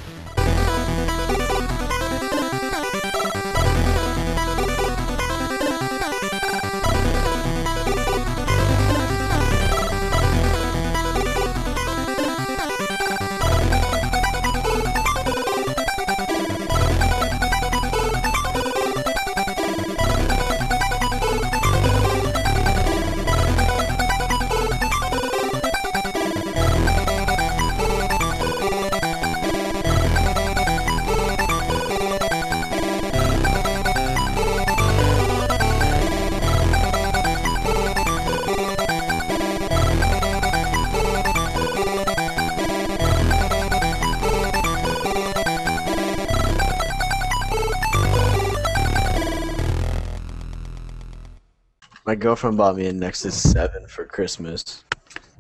My girlfriend bought me a Nexus 7 for Christmas.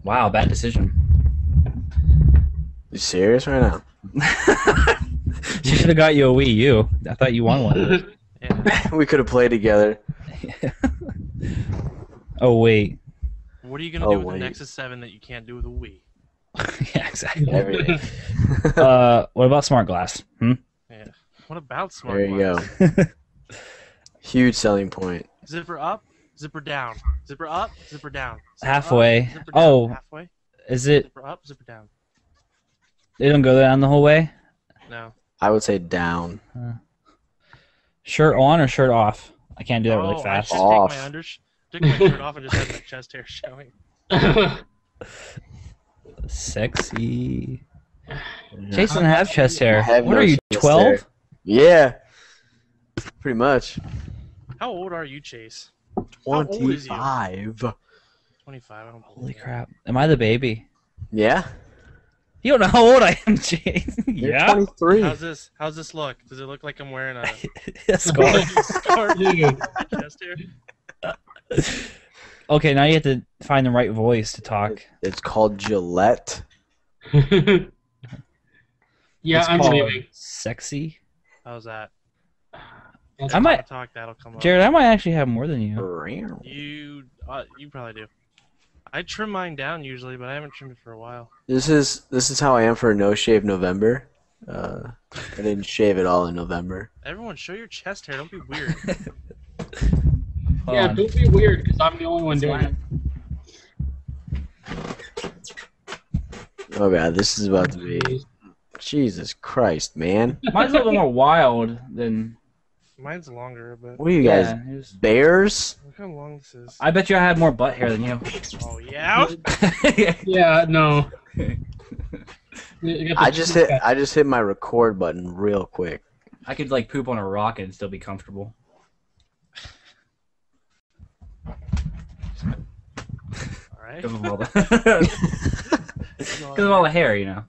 Wow, bad decision.
You serious right now?
she should have got you a Wii U. I thought you won one.
Yeah.
we could have played together.
oh wait.
What are you gonna
Oh,
do with
wait.
the Nexus 7 that you can't do with a Wii?
yeah, exactly.
Everything.
uh, what about smart glass? Hmm?
Yeah. What about smart glass?
there you
glass?
go. Huge selling point.
Zipper up, zipper down. Zipper up, zipper down. Zipper
Halfway.
Up, zipper down.
Oh.
halfway.
Is it?
Zipper up, zipper down.
They don't go down the whole way.
No.
I would say down.
Shirt on or shirt off? I can't do that
oh,
really fast.
I should
Off.
take my under take my shirt off and just have my chest hair showing.
Sexy. Chase doesn't have chest hair.
Have
what
no
are you? Twelve?
hair. Yeah. Pretty much.
How old are you, Chase? Old is you?
25.
25. I don't believe
Holy
that.
crap! Am I the baby?
Yeah?
You don't know how old I am, Chase.
You're
yeah.
23.
How's this? How's this look? Does it look like I'm wearing a
A scar.
scarf? Chest hair?
okay, now you have to find the right voice to talk.
It's called Gillette.
yeah,
It's
I'm
called
leaving.
Sexy.
How's that?
I might,
talk. That'll come up.
Jared. I might actually have more than you.
You, uh, you probably do. I trim mine down usually, but I haven't trimmed it for a while.
This is this is how I am for No Shave November. Uh, I didn't shave at all in November.
Everyone, show your chest hair. Don't be weird.
Yeah,
on.
don't be weird because I'm the only one doing it.
Oh god, this is about to be Jesus Christ, man.
Mine's a little more wild than.
Mine's longer, but
What are you guys,
Yeah, it was-
bears?
look how long this is.
I bet you I had more butt hair than you.
Oh yeah.
Yeah, no. You got the
I just hit
cut.
I just hit my record button real quick.
I could like poop on a rock and still be comfortable.
All right.
Because of all the, 'cause of all the hair, you know.